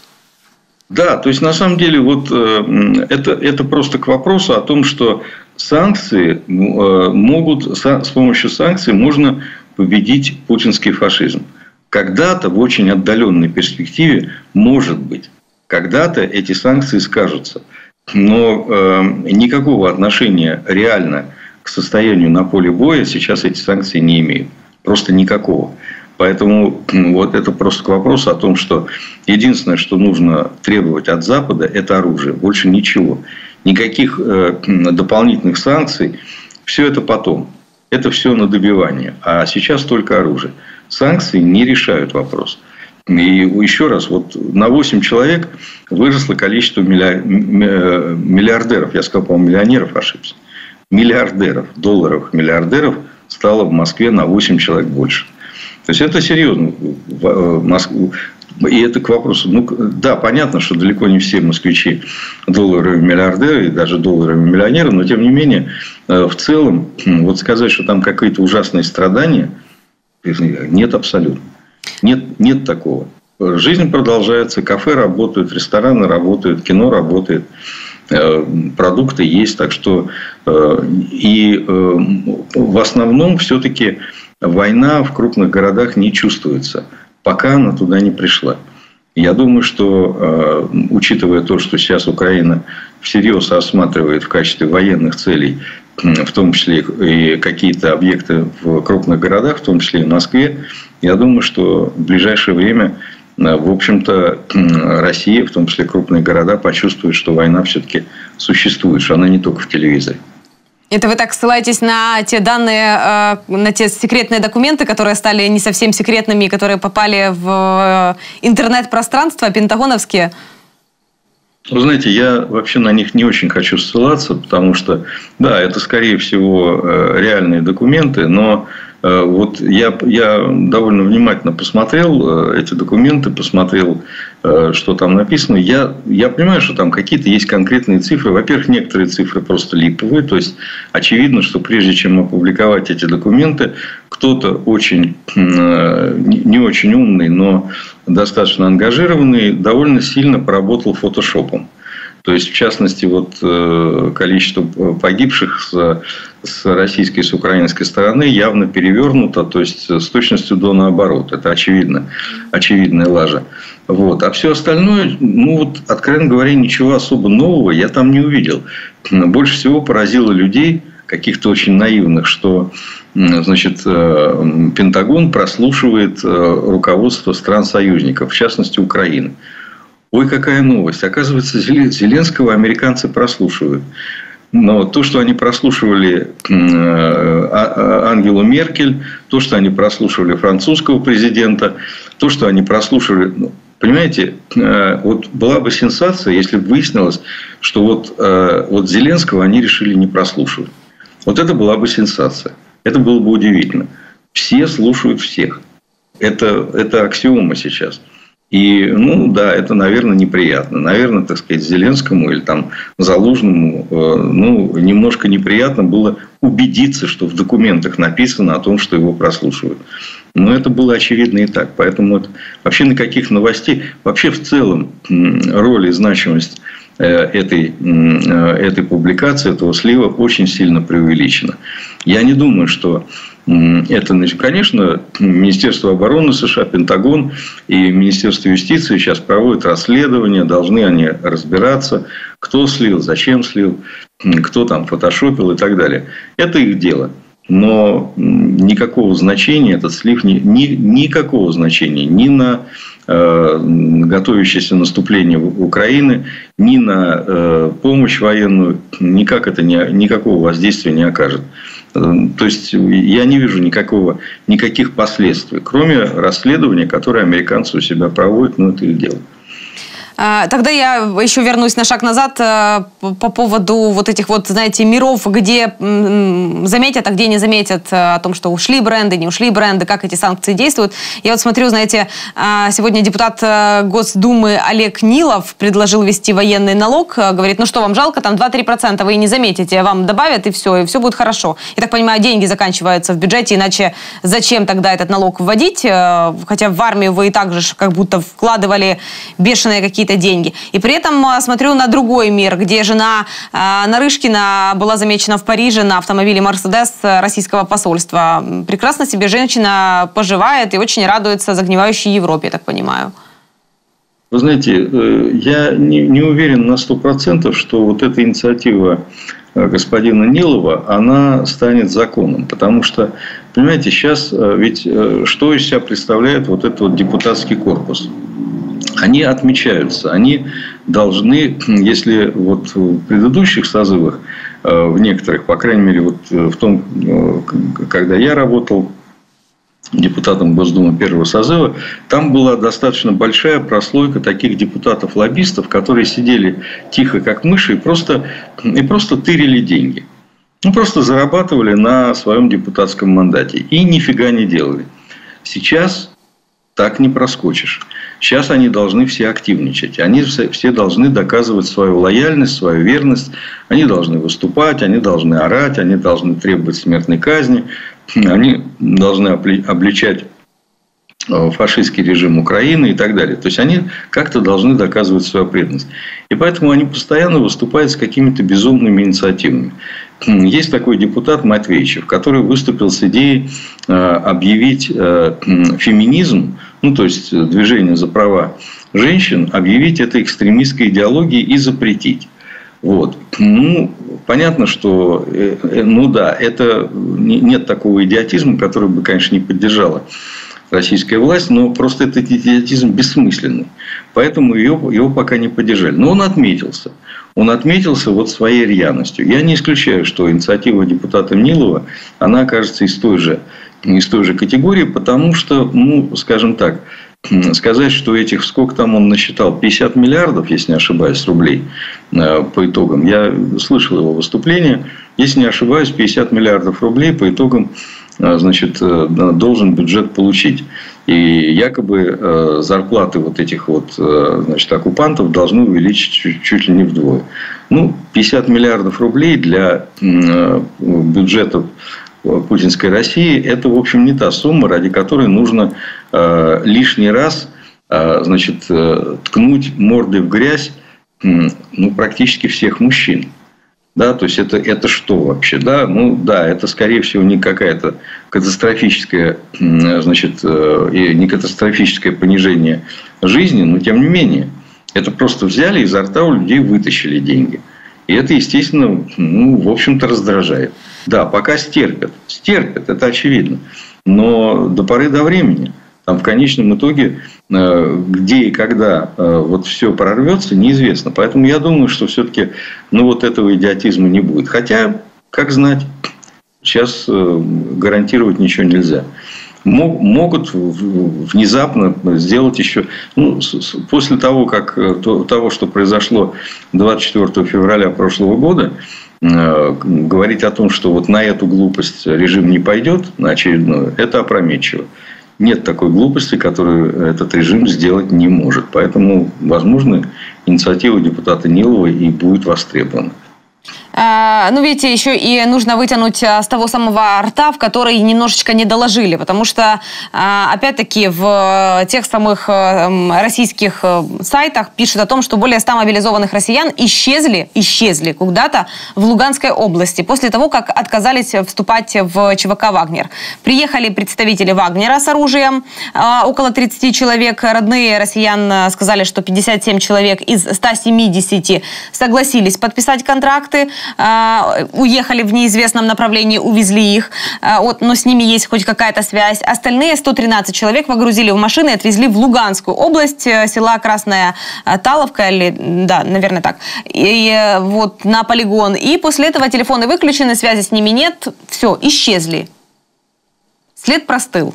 Да, то есть на самом деле вот э, это, это просто к вопросу о том, что санкции э, могут, с помощью санкций можно победить путинский фашизм. Когда-то в очень отдаленной перспективе, может быть, когда-то эти санкции скажутся – но э, никакого отношения реально к состоянию на поле боя сейчас эти санкции не имеют. Просто никакого. Поэтому вот это просто к вопросу о том, что единственное, что нужно требовать от Запада, это оружие. Больше ничего. Никаких э, дополнительных санкций. Все это потом. Это все на добивание. А сейчас только оружие. Санкции не решают вопрос. И еще раз, вот на 8 человек выросло количество миллиардеров. Я сказал, по-моему, миллионеров ошибся. Миллиардеров, долларовых миллиардеров стало в Москве на 8 человек больше. То есть, это серьезно. Э, и это к вопросу. Ну, да, понятно, что далеко не все москвичи долларовые миллиардеры и даже долларовые миллионеры, но тем не менее, э, в целом, вот сказать, что там какие-то ужасные страдания, нет абсолютно. Нет, нет такого. Жизнь продолжается, кафе работают, рестораны работают, кино работает, э, продукты есть. Так что э, и э, в основном все-таки война в крупных городах не чувствуется, пока она туда не пришла. Я думаю, что, учитывая то, что сейчас Украина всерьез осматривает в качестве военных целей, в том числе и какие-то объекты в крупных городах, в том числе и в Москве, я думаю, что в ближайшее время, э, в общем-то, Россия, в том числе крупные города, почувствуют, что война все-таки существует, что она не только в телевизоре. Это вы так ссылаетесь на те данные, э, на те секретные документы, которые стали не совсем секретными, которые попали в э, интернет-пространство пентагоновские? Вы знаете, я вообще на них не очень хочу ссылаться, потому что, да, это, скорее всего, реальные документы, но Э, вот я, я довольно внимательно посмотрел э, эти документы, посмотрел, э, что там написано. Я, я понимаю, что там какие-то есть конкретные цифры. Во-первых, некоторые цифры просто липовые. То есть, очевидно, что прежде чем опубликовать эти документы, кто-то очень, не очень умный, но достаточно ангажированный, довольно сильно поработал фотошопом. То есть, в частности, вот э, количество погибших с, с российской и с украинской стороны явно перевернуто, то есть с точностью до наоборот. Это очевидно, очевидная лажа. Вот. А все остальное, ну вот, откровенно говоря, ничего особо нового я там не увидел. Больше всего поразило людей, каких-то очень наивных, что значит, э, Пентагон прослушивает э, руководство стран-союзников, в частности Украины. Ой, какая новость. Оказывается, Зеленского американцы прослушивают. Но то, что они прослушивали а, а, Ангелу Меркель, то, что они прослушивали французского президента, то, что они прослушивали... Ну, понимаете, э, вот была бы сенсация, если бы выяснилось, что вот, э, вот Зеленского они решили не прослушивать. Вот это была бы сенсация. Это было бы удивительно. Все слушают всех. Это, это аксиома сейчас. И, ну, да, это, наверное, неприятно. Наверное, так сказать, Зеленскому или там Залужному, э, ну, немножко неприятно было убедиться, что в документах написано о том, что его прослушивают. Но это было очевидно и так. Поэтому вот, вообще никаких новостей, вообще в целом роль и значимость этой, э, этой публикации, этого слива очень сильно преувеличена. Я не думаю, что это, конечно, Министерство обороны США, Пентагон и Министерство юстиции сейчас проводят расследование, должны они разбираться, кто слил, зачем слил, кто там фотошопил и так далее. Это их дело. Но никакого значения этот слив, ни, ни, никакого значения ни на э, готовящееся наступление Украины, ни на э, помощь военную, никак это не, никакого воздействия не окажет. То есть, я не вижу никакого, никаких последствий, кроме расследования, которое американцы у себя проводят, но это их дело. А, тогда я еще вернусь на шаг назад э, по поводу вот этих вот, знаете, миров, где заметят, а где не заметят э, о том, что ушли бренды, не ушли бренды, как эти санкции действуют. Я вот смотрю, знаете, а, сегодня депутат э, Госдумы Олег Нилов предложил ввести военный налог. Говорит, ну что, вам жалко, там 2-3% вы не заметите, вам добавят и все, и все будет хорошо. Я так понимаю, деньги заканчиваются в бюджете, иначе зачем тогда этот налог вводить? Хотя в армию вы и так же как будто вкладывали бешеные какие-то какие-то деньги. И при этом а, смотрю на другой мир, где жена э, Нарышкина была замечена в Париже на автомобиле «Мерседес» российского посольства. Прекрасно себе женщина поживает и очень радуется загнивающей Европе, я так понимаю. Вы знаете, э, я не, не уверен на 100%, что вот эта инициатива господина Нилова, она станет законом. Потому что, понимаете, сейчас э, ведь что из себя представляет вот этот вот депутатский корпус? они отмечаются. Они должны, если вот в предыдущих созывах, э, в некоторых, по крайней мере, вот э, в том, э, когда я работал депутатом Госдумы первого созыва, там была достаточно большая прослойка таких депутатов-лоббистов, которые сидели тихо, как мыши, и просто, и просто тырили деньги. Ну, просто зарабатывали на своем депутатском мандате. И нифига не делали. Сейчас так не проскочишь. Сейчас они должны все активничать. Они все должны доказывать свою лояльность, свою верность. Они должны выступать, они должны орать, они должны требовать смертной казни. Они должны обличать э, фашистский режим Украины и так далее. То есть, они как-то должны доказывать свою преданность. И поэтому они постоянно выступают с какими-то безумными инициативами. Есть такой депутат Матвейчев, который выступил с идеей э, объявить э, феминизм, ну, то есть движение за права женщин, объявить это экстремистской идеологией и запретить. Вот. Ну, понятно, что, э, ну да, это нет такого идиотизма, который бы, конечно, не поддержала российская власть, но просто этот идиотизм бессмысленный. Поэтому его, его пока не поддержали. Но он отметился – он отметился вот своей рьяностью. Я не исключаю, что инициатива депутата Нилова, она окажется из той же, из той же категории, потому что, ну, скажем так, сказать, что этих, сколько там он насчитал, 50 миллиардов, если не ошибаюсь, рублей э, по итогам. Я слышал его выступление. Если не ошибаюсь, 50 миллиардов рублей по итогам Э, значит, э, должен бюджет получить. И якобы зарплаты вот этих вот значит, оккупантов должны увеличить чуть ли не вдвое. Ну, 50 миллиардов рублей для бюджета путинской России – это, в общем, не та сумма, ради которой нужно лишний раз значит, ткнуть мордой в грязь ну, практически всех мужчин. Да, то есть это, это что вообще? Да, ну да, это скорее всего не какая-то катастрофическая, значит, э, не катастрофическое понижение жизни, но тем не менее, это просто взяли изо рта у людей вытащили деньги. И это, естественно, ну, в общем-то, раздражает. Да, пока стерпят. Стерпят, это очевидно. Но до поры до времени – там в конечном итоге, э, где и когда э, вот все прорвется, неизвестно. Поэтому я думаю, что все-таки ну, вот этого идиотизма не будет. Хотя, как знать, сейчас э, гарантировать ничего нельзя могут внезапно сделать еще... Ну, после того, как, того, что произошло 24 февраля прошлого года, говорить о том, что вот на эту глупость режим не пойдет, на очередную, это опрометчиво. нет такой глупости, которую этот режим сделать не может. Поэтому, возможно, инициатива депутата Нилова и будет востребована. А, ну, видите, еще и нужно вытянуть а, с того самого рта, в который немножечко не доложили, потому что, а, опять-таки, в тех самых российских э, сайтах пишут о том, что более 100 мобилизованных россиян исчезли, исчезли куда-то в Луганской области после того, как отказались вступать в ЧВК «Вагнер». Приехали представители «Вагнера» с оружием, около 30 человек. Родные россиян э, сказали, что 57 человек из 170 согласились подписать контракты. А, уехали в неизвестном направлении, увезли их, а, вот, но с ними есть хоть какая-то связь. Остальные 113 человек погрузили в машины и отвезли в Луганскую область, э, села Красная э, Таловка, или, да, наверное так, и э, вот на полигон. И после этого телефоны выключены, связи с ними нет, все, исчезли. След простыл.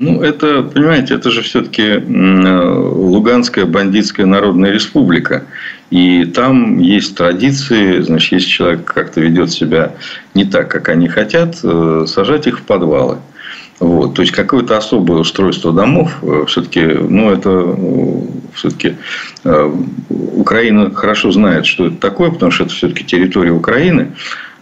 Ну, это, понимаете, это же все-таки Луганская бандитская народная республика. И там есть традиции, значит, если человек как-то ведет себя не так, как они хотят, э, сажать их в подвалы. Вот. То есть какое-то особое устройство домов, э, все-таки, ну, это э, все-таки Украина хорошо знает, что это такое, потому что это все-таки территория Украины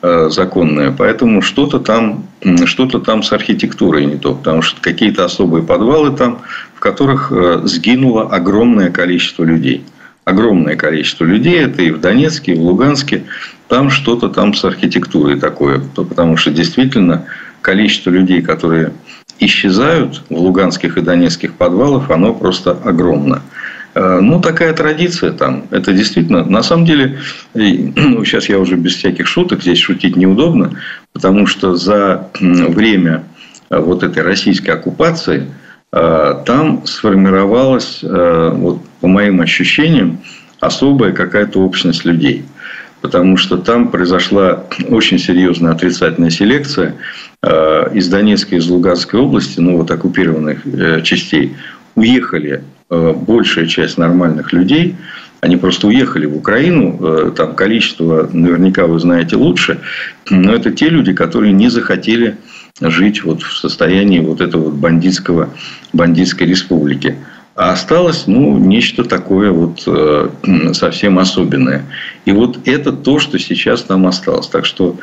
законная, поэтому что-то там, что-то там с архитектурой не то, потому что какие-то особые подвалы там, в которых сгинуло огромное количество людей. Огромное количество людей, это и в Донецке, и в Луганске, там что-то там с архитектурой такое, потому что действительно количество людей, которые исчезают в луганских и донецких подвалах, оно просто огромно. Э, ну, такая традиция там. Это действительно, на самом деле, ну, сейчас я уже без всяких шуток, здесь шутить неудобно, потому что за время э, вот этой российской оккупации э, там сформировалась вот, по моим ощущениям, особая какая-то общность людей. Потому что там произошла очень серьезная отрицательная селекция из Донецкой, из Луганской области, ну вот оккупированных частей, уехали большая часть нормальных людей, они просто уехали в Украину, там количество наверняка вы знаете лучше, но это те люди, которые не захотели жить вот в состоянии вот этого вот бандитского, бандитской республики. А осталось, ну, нечто такое вот э, совсем особенное. И вот это то, что сейчас там осталось. Так что,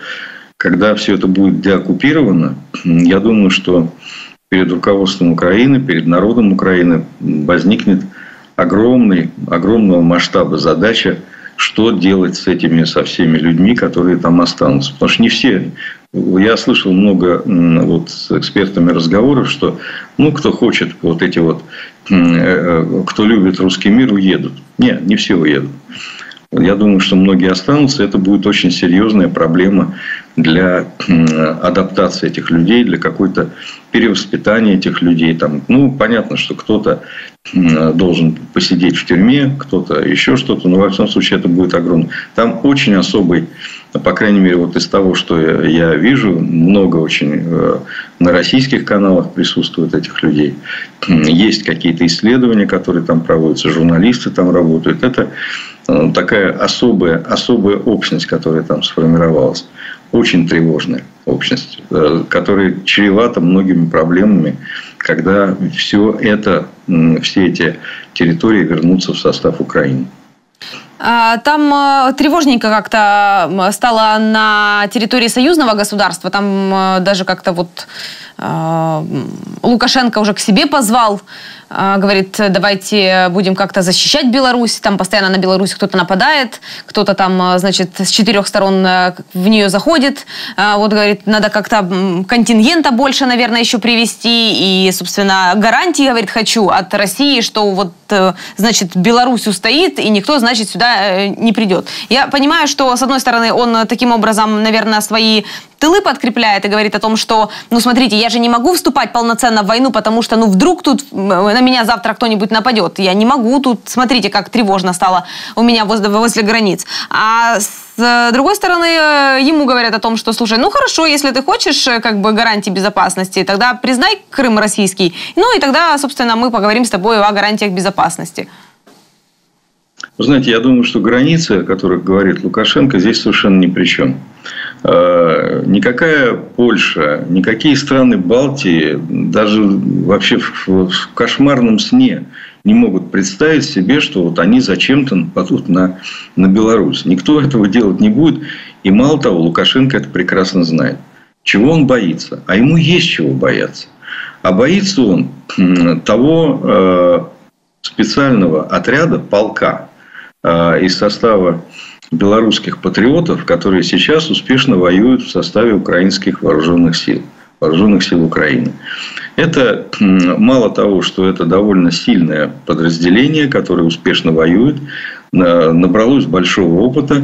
когда все это будет деоккупировано, я думаю, что перед руководством Украины, перед народом Украины возникнет огромный, огромного масштаба задача, что делать с этими, со всеми людьми, которые там останутся. Потому что не все я слышал много вот, с экспертами разговоров, что ну, кто хочет, вот эти вот, э, э, кто любит русский мир, уедут. Нет, не все уедут. Я думаю, что многие останутся. Это будет очень серьезная проблема для адаптации этих людей, для какой-то перевоспитания этих людей. Там, ну, понятно, что кто-то должен посидеть в тюрьме, кто-то еще что-то, но во всяком случае это будет огромно. Там очень особый, по крайней мере, вот из того, что я вижу, много очень э, на российских каналах присутствует этих людей. Есть какие-то исследования, которые там проводятся, журналисты там работают. Это такая особая, особая общность, которая там сформировалась очень тревожная общность, э, которая чревата многими проблемами, когда все это, все эти территории вернутся в состав Украины. А, там э, тревожненько как-то стало на территории союзного государства. Там э, даже как-то вот Лукашенко уже к себе позвал говорит, давайте будем как-то защищать Беларусь, там постоянно на Беларусь кто-то нападает, кто-то там, а, значит, с четырех сторон а, в нее заходит, вот, говорит, надо как-то контингента больше, наверное, еще привести, и, собственно, гарантии, говорит, хочу от России, что вот, э, значит, Беларусь устоит, и никто, значит, сюда э, не придет. Я понимаю, что, с одной стороны, он таким образом, наверное, свои тылы подкрепляет и говорит о том, что, ну, смотрите, я же не могу вступать полноценно в войну, потому что, ну, вдруг тут на меня завтра кто-нибудь нападет. Я не могу тут, смотрите, как тревожно стало у меня возле, возле границ. А с другой стороны, э, ему говорят о том, что, слушай, ну, хорошо, если ты хочешь, э, как бы, гарантии безопасности, тогда признай Крым российский. Ну, и тогда, собственно, мы поговорим с тобой о гарантиях безопасности. Вы знаете, я думаю, что границы, о которых говорит Лукашенко, здесь совершенно ни при чем. э, никакая Польша, никакие страны Балтии, даже вообще в кошмарном сне не могут представить себе, что вот они зачем-то нападут на, на Беларусь. Никто этого делать не будет. И мало того, Лукашенко это прекрасно знает. Чего он боится? А ему есть чего бояться. А боится он того э, специального отряда, полка из состава белорусских патриотов, которые сейчас успешно воюют в составе украинских вооруженных сил. Вооруженных сил Украины. Это мало того, что это довольно сильное подразделение, которое успешно воюет, набралось большого опыта,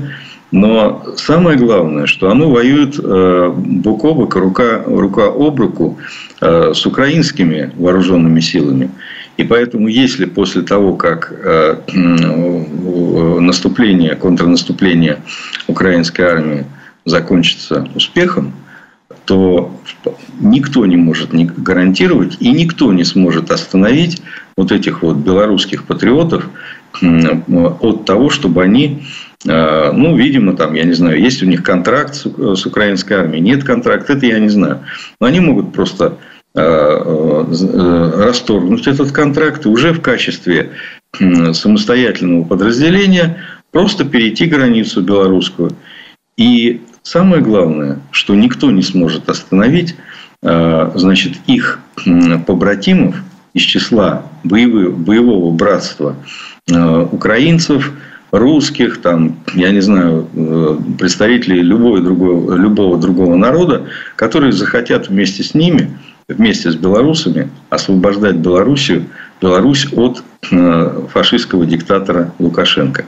но самое главное, что оно воюет э, бок о бок, рука, рука об руку э, с украинскими вооруженными силами. И поэтому, если после того, как э, наступление, контрнаступление украинской армии закончится успехом, то никто не может гарантировать и никто не сможет остановить вот этих вот белорусских патриотов от того, чтобы они, э, ну, видимо, там, я не знаю, есть у них контракт с украинской армией, нет контракта, это я не знаю. Но они могут просто э, э, расторгнуть этот контракт и уже в качестве самостоятельного подразделения просто перейти границу белорусскую. И самое главное, что никто не сможет остановить значит, их побратимов из числа боевого, боевого братства Э, украинцев, русских, там, я не знаю, э, представителей любого другого, любого другого народа, которые захотят вместе с ними, вместе с белорусами освобождать Белоруссию, Беларусь от э, фашистского диктатора Лукашенко.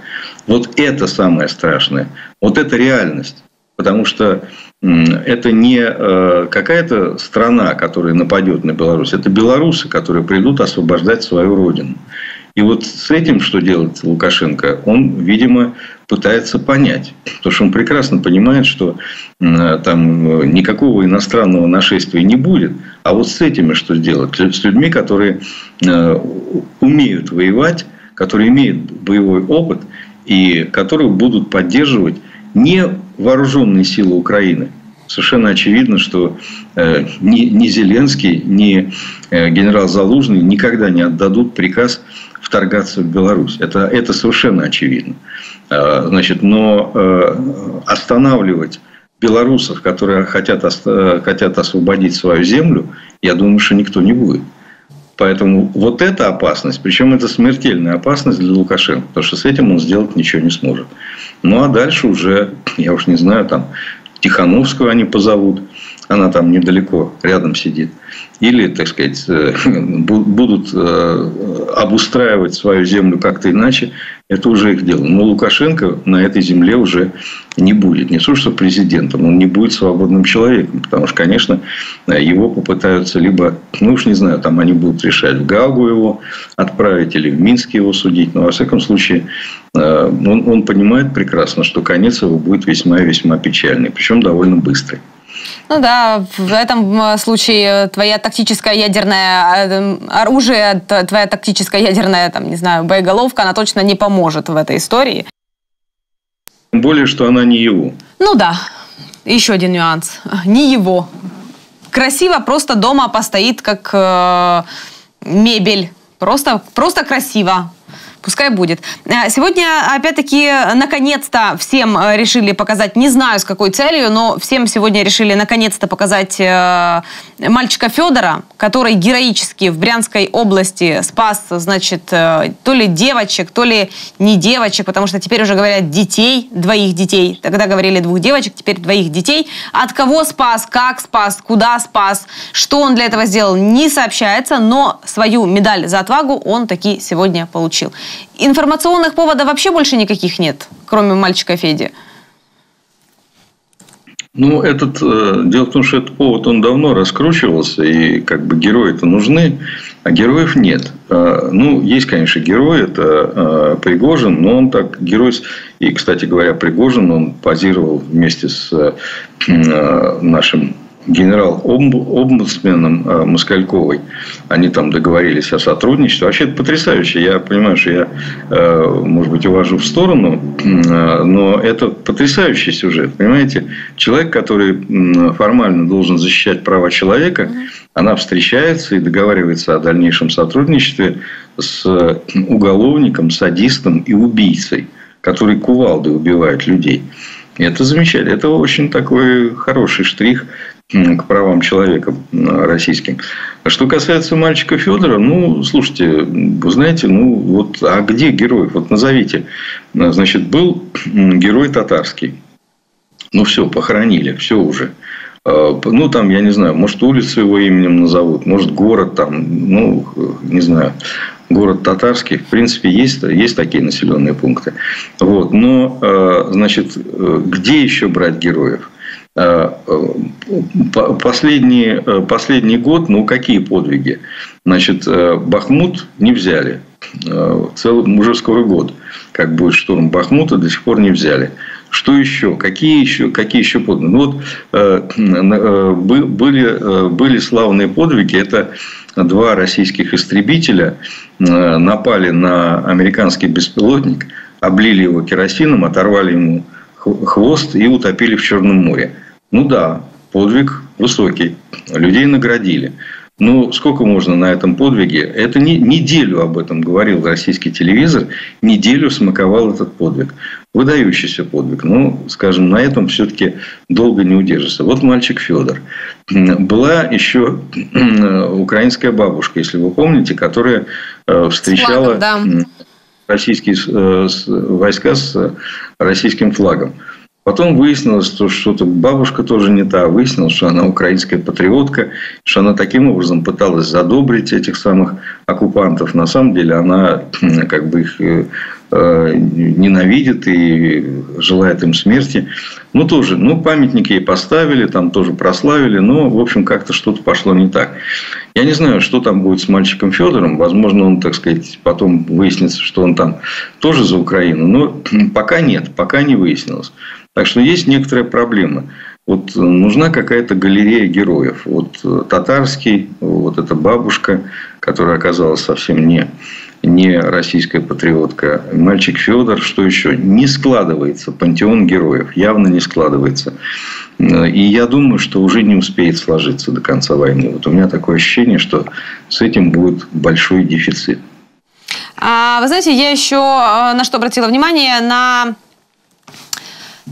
Вот это самое страшное. Вот это реальность. Потому что это не какая-то страна, которая нападет на Беларусь. Это белорусы, которые придут освобождать свою родину. И вот с этим, что делает Лукашенко, он, видимо, пытается понять. Потому что он прекрасно понимает, что там никакого иностранного нашествия не будет. А вот с этими что сделать? С людьми, которые э, умеют воевать, которые имеют боевой опыт и которые будут поддерживать не вооруженные силы Украины, совершенно очевидно, что э, ни, ни Зеленский, ни э, генерал Залужный никогда не отдадут приказ вторгаться в Беларусь. Это, это совершенно очевидно. А, значит, но э, останавливать белорусов, которые хотят, хотят освободить свою землю, я думаю, что никто не будет. Поэтому вот эта опасность, причем это смертельная опасность для Лукашенко, потому что с этим он сделать ничего не сможет. Ну а дальше уже, я уж не знаю, там Тихановскую они позовут, она там недалеко, рядом сидит или, так сказать, э, будут э, обустраивать свою землю как-то иначе, это уже их дело. Но Лукашенко на этой земле уже не будет. Не то, что президентом, он не будет свободным человеком. Потому что, конечно, его попытаются либо, ну уж не знаю, там они будут решать в Гагу его отправить или в Минск его судить. Но, во всяком случае, э, он, он понимает прекрасно, что конец его будет весьма и весьма печальный. Причем довольно быстрый. Ну да, в этом случае твоя тактическая ядерная э, оружие, твоя тактическая ядерная, там, не знаю, боеголовка, она точно не поможет в этой истории. Тем более, что она не его. Ну да, еще один нюанс. Не его. Красиво просто дома постоит, как э, мебель. Просто, просто красиво. Пускай будет. Э, сегодня, опять-таки, наконец-то всем э, решили показать, не знаю с какой целью, но всем сегодня решили наконец-то показать э, мальчика Федора, который героически в Брянской области спас, значит, то ли девочек, то ли не девочек, потому что теперь уже говорят детей, двоих детей. Тогда говорили двух девочек, теперь двоих детей. От кого спас, как спас, куда спас, что он для этого сделал, не сообщается, но свою медаль за отвагу он таки сегодня получил. Информационных поводов вообще больше никаких нет, кроме мальчика Феди. Ну, этот, э, дело в том, что этот повод, он давно раскручивался, и как бы герои-то нужны, а героев нет. Э, ну, есть, конечно, герой, это э, Пригожин, но он так, герой, и, кстати говоря, Пригожин, он позировал вместе с нашим генерал-омбудсменом э, Москальковой. Они там договорились о сотрудничестве. Вообще это потрясающе. Я понимаю, что я, э, может быть, увожу в сторону, э, но это потрясающий сюжет. Понимаете, человек, который формально должен защищать права человека, она встречается и договаривается о дальнейшем сотрудничестве с уголовником, садистом и убийцей, который кувалдой убивает людей. Это замечательно. Это очень такой хороший штрих к правам человека российским. Что касается мальчика Федора, ну, слушайте, вы знаете, ну, вот, а где герой? Вот назовите. Значит, был герой татарский. Ну, все, похоронили, все уже. А, ну, там, я не знаю, может, улицу его именем назовут, может, город там, ну, не знаю, город татарский. В принципе, есть, есть такие населенные пункты. Вот. Но, а, значит, где еще брать героев? Э, последний, э, последний год, ну, какие подвиги? Значит, э, Бахмут не взяли. Целый, уже скоро год, как будет штурм Бахмута, до сих пор не взяли. Что еще? Какие еще, какие еще подвиги? Ну, вот, были, были славные подвиги. Это два российских истребителя напали на американский беспилотник, облили его керосином, оторвали ему хвост и утопили в Черном море. Ну да, подвиг высокий. Людей наградили. Ну, сколько можно на этом подвиге? Это не, неделю об этом говорил российский телевизор. Неделю смаковал этот подвиг. Выдающийся подвиг. Ну, скажем, на этом все-таки долго не удержится. Вот мальчик Федор. Была еще украинская бабушка, если вы помните, которая э, встречала флагом, да. российские э, войска с российским флагом. Потом выяснилось, что что-то бабушка тоже не та. Выяснилось, что она украинская патриотка, что она таким образом пыталась задобрить этих самых оккупантов. На самом деле она как бы их э, э, ненавидит и желает им смерти. Ну, тоже, ну, памятник ей поставили, там тоже прославили, но, в общем, как-то что-то пошло не так. Я не знаю, что там будет с мальчиком Федором. Возможно, он, так сказать, потом выяснится, что он там тоже за Украину. Но пока нет, пока не выяснилось. Так что есть некоторая проблема. Вот нужна какая-то галерея героев. Вот э, татарский, вот эта бабушка, которая оказалась совсем не, не российская патриотка. Мальчик Федор, что еще? Не складывается пантеон героев. Явно не складывается. Э, и я думаю, что уже не успеет сложиться до конца войны. Вот у меня такое ощущение, что с этим будет большой дефицит. А, вы знаете, я еще э, на что обратила внимание, на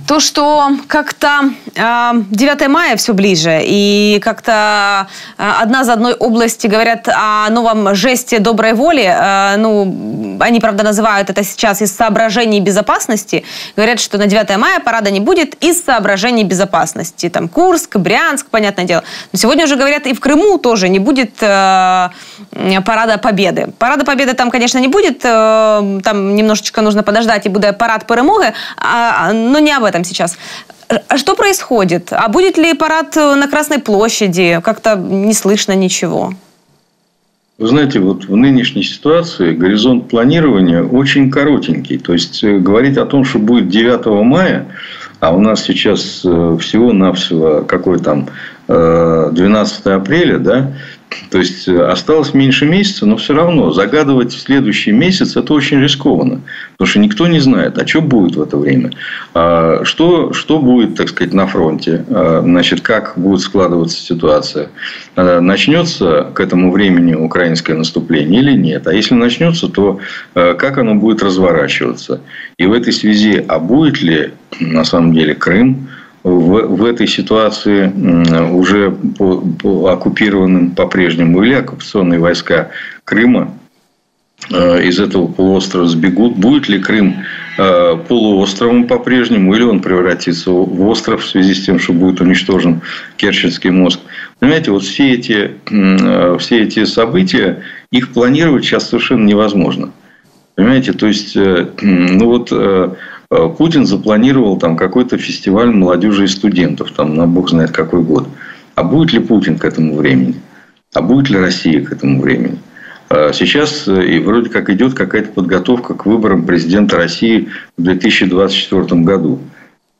то, что как-то э, 9 мая все ближе, и как-то э, одна за одной области говорят о новом жесте доброй воли. Э, ну, они, правда, называют это сейчас из соображений безопасности. Говорят, что на 9 мая парада не будет из соображений безопасности. Там Курск, Брянск, понятное дело. Но сегодня уже говорят, и в Крыму тоже не будет парада Победы. Парада Победы там, конечно, не будет. Э, там немножечко нужно подождать, и будет парад перемоги, а, но не об этом сейчас. А что происходит? А будет ли парад на Красной площади? Как-то не слышно ничего. Вы знаете, вот в нынешней ситуации горизонт планирования очень коротенький. То есть, э, говорить о том, что будет 9 мая, а у нас сейчас э, всего-навсего какой там 12 э, апреля, да, то есть э, осталось меньше месяца, но все равно загадывать в следующий месяц это очень рискованно. Потому что никто не знает, а что будет в это время. А, что, что будет, так сказать, на фронте. А, значит, как будет складываться ситуация. А, начнется к этому времени украинское наступление или нет. А если начнется, то как оно будет разворачиваться. И в этой связи, а будет ли на самом деле Крым в, в этой ситуации уже по, по оккупированным по-прежнему или оккупационные войска Крыма э, из этого полуострова сбегут. Будет ли Крым э, полуостровом по-прежнему, или он превратится в остров в связи с тем, что будет уничтожен Керченский мост. Понимаете, вот все эти, э, все эти события, их планировать сейчас совершенно невозможно. Понимаете, то есть, ну вот Путин запланировал там какой-то фестиваль молодежи и студентов, там на бог знает какой год. А будет ли Путин к этому времени? А будет ли Россия к этому времени? Э, сейчас э, и вроде как идет какая-то подготовка к выборам президента России в 2024 году.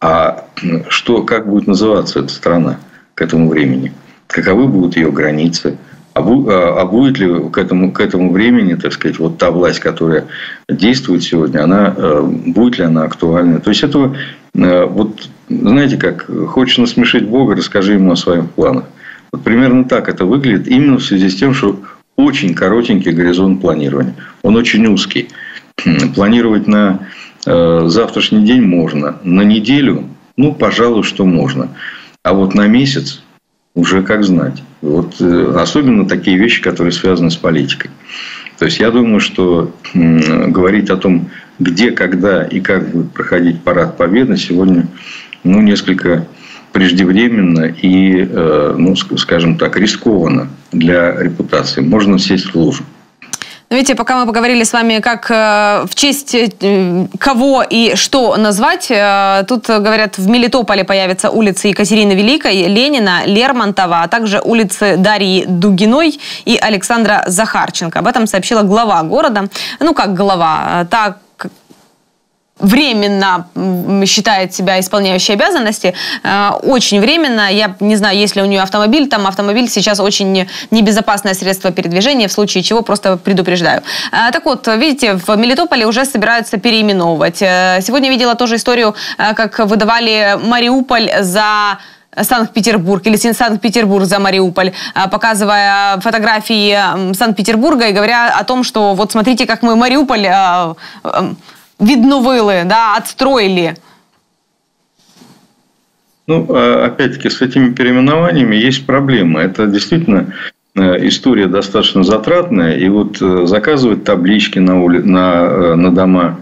А что, как будет называться эта страна? к этому времени? Каковы будут ее границы? А, а, а будет ли к этому, к этому времени, так сказать, вот та власть, которая действует сегодня, она, э, будет ли она актуальна? То есть, это э, вот, знаете, как хочешь насмешить Бога, расскажи ему о своих планах. Вот примерно так это выглядит именно в связи с тем, что очень коротенький горизонт планирования. Он очень узкий. Планировать на э, завтрашний день можно. На неделю, ну, пожалуй, что можно. А вот на месяц уже как знать. Вот, э, особенно такие вещи, которые связаны с политикой. То есть, я думаю, что говорить о том, где, когда и как будет проходить парад Победы, сегодня ну, несколько преждевременно и, э, ну, скажем так, рискованно для репутации. Можно сесть в лужу. Но видите, пока мы поговорили с вами, как э, в честь э, кого и что назвать, э, тут, говорят, в Мелитополе появятся улицы Екатерины Великой, Ленина, Лермонтова, а также улицы Дарьи Дугиной и Александра Захарченко. Об этом сообщила глава города. Ну, как глава, так временно считает себя исполняющей обязанности, э, очень временно. Я не знаю, есть ли у нее автомобиль, там автомобиль сейчас очень небезопасное средство передвижения, в случае чего просто предупреждаю. Э, так вот, видите, в Мелитополе уже собираются переименовывать. Э, сегодня видела тоже историю, как выдавали Мариуполь за Санкт-Петербург или Санкт-Петербург за Мариуполь, показывая фотографии Санкт-Петербурга и говоря о том, что вот смотрите, как мы Мариуполь відновили, да, отстроили? Ну, а, опять-таки, с этими переименованиями есть проблема. Это действительно э, история достаточно затратная. И вот э, заказывать таблички на, ули... на, э, на дома,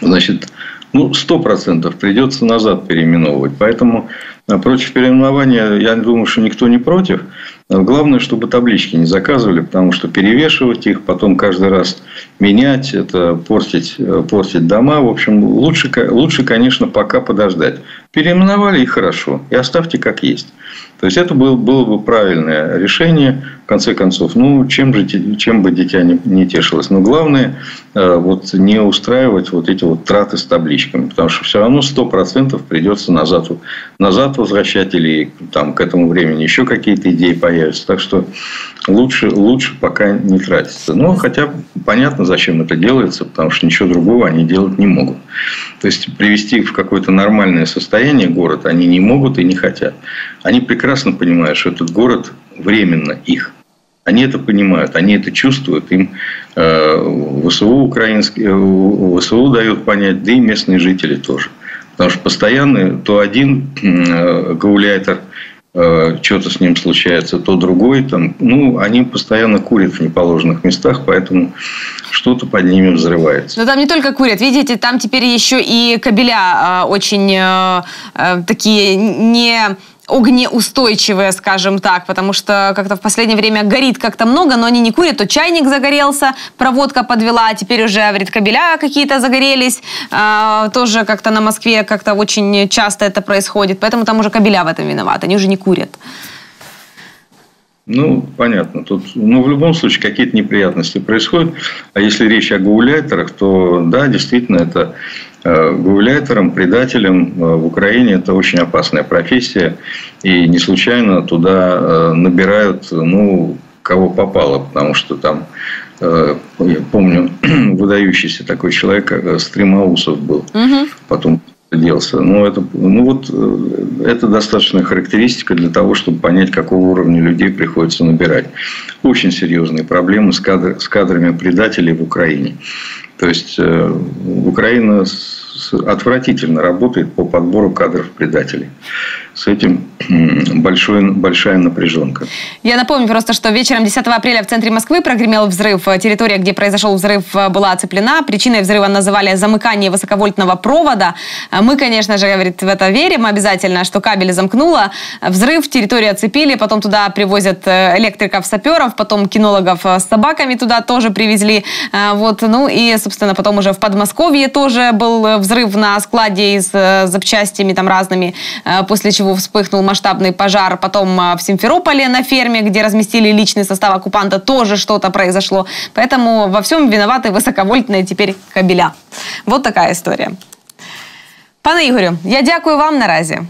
значит, ну, сто процентов придется назад переименовывать. Поэтому против переименования, я думаю, что никто не против. Главное, чтобы таблички не заказывали, потому что перевешивать их, потом каждый раз менять, это портить, портить дома. В общем, лучше, лучше, конечно, пока подождать. Переименовали и хорошо. И оставьте как есть. То есть, это было, было бы правильное решение. В конце концов, ну, чем, же, чем бы дитя не, не тешилось. Но главное, э, вот, не устраивать вот эти вот траты с табличками. Потому что все равно 100% придется назад, назад возвращать или там, к этому времени еще какие-то идеи появятся. Так что лучше, лучше пока не тратиться. Но хотя понятно, зачем это делается, потому что ничего другого они делать не могут. То есть привести в какое-то нормальное состояние город они не могут и не хотят. Они прекрасно понимают, что этот город временно их. Они это понимают, они это чувствуют. Им э, ВСУ, украинский, э, ВСУ дают понять, да и местные жители тоже. Потому что постоянно то один э, гауляйтер – что-то с ним случается, то другой. Там, ну, они постоянно курят в неположенных местах, поэтому что-то под ними взрывается. Но там не только курят, видите, там теперь еще и кабеля э, очень э, э, такие не огнеустойчивые, скажем так, потому что как-то в последнее время горит как-то много, но они не курят. То чайник загорелся, проводка подвела, а теперь уже, говорит, кабеля какие-то загорелись. А, тоже как-то на Москве как-то очень часто это происходит, поэтому там уже кабеля в этом виноваты, они уже не курят. Ну, понятно. Тут, ну, в любом случае, какие-то неприятности происходят. А если речь о гауляйтерах, то да, действительно, это гауляйтером, предателем э, в Украине это очень опасная профессия. И не случайно туда э, набирают, ну, кого попало, потому что там, я помню, выдающийся такой человек, Стримаусов был. Угу. Потом делся. Ну, это, ну, вот, это достаточная характеристика для того, чтобы понять, какого уровня людей приходится набирать. Очень серьезные проблемы с, кадр, с кадрами предателей в Украине. То есть, Украина отвратительно работает по подбору кадров предателей с этим большой, большая напряженка. Я напомню просто, что вечером 10 апреля в центре Москвы прогремел взрыв. Территория, где произошел взрыв, была оцеплена. Причиной взрыва называли замыкание высоковольтного провода. Мы, конечно же, говорит, в это верим обязательно, что кабель замкнуло. Взрыв, территорию оцепили, потом туда привозят э, электриков, саперов, потом кинологов с собаками туда тоже привезли. Э, вот, ну и, собственно, потом уже в Подмосковье тоже был взрыв на складе с э, запчастями там разными, после чего чего вспыхнул масштабный пожар. Потом а, в Симферополе на ферме, где разместили личный состав оккупанта, тоже что-то произошло. Поэтому во всем виноваты высоковольтные теперь кабеля. Вот такая история. Пане Ігорю, я дякую вам наразі.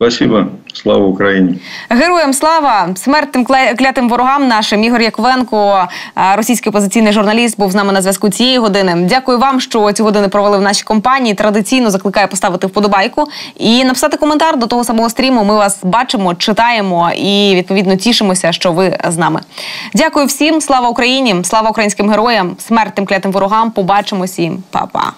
Спасибо. Слава Україні! Героям слава! Смерть тим клятим ворогам нашим. Ігор Яквенко, російський опозиційний журналіст, був з нами на зв'язку цієї години. Дякую вам, що ці години провели в нашій компанії. Традиційно закликаю поставити вподобайку і написати коментар до того самого стріму. Ми вас бачимо, читаємо і відповідно тішимося, що ви з нами. Дякую всім. Слава Україні! Слава українським героям! Смерть тим клятим ворогам! Побачимось і па-па!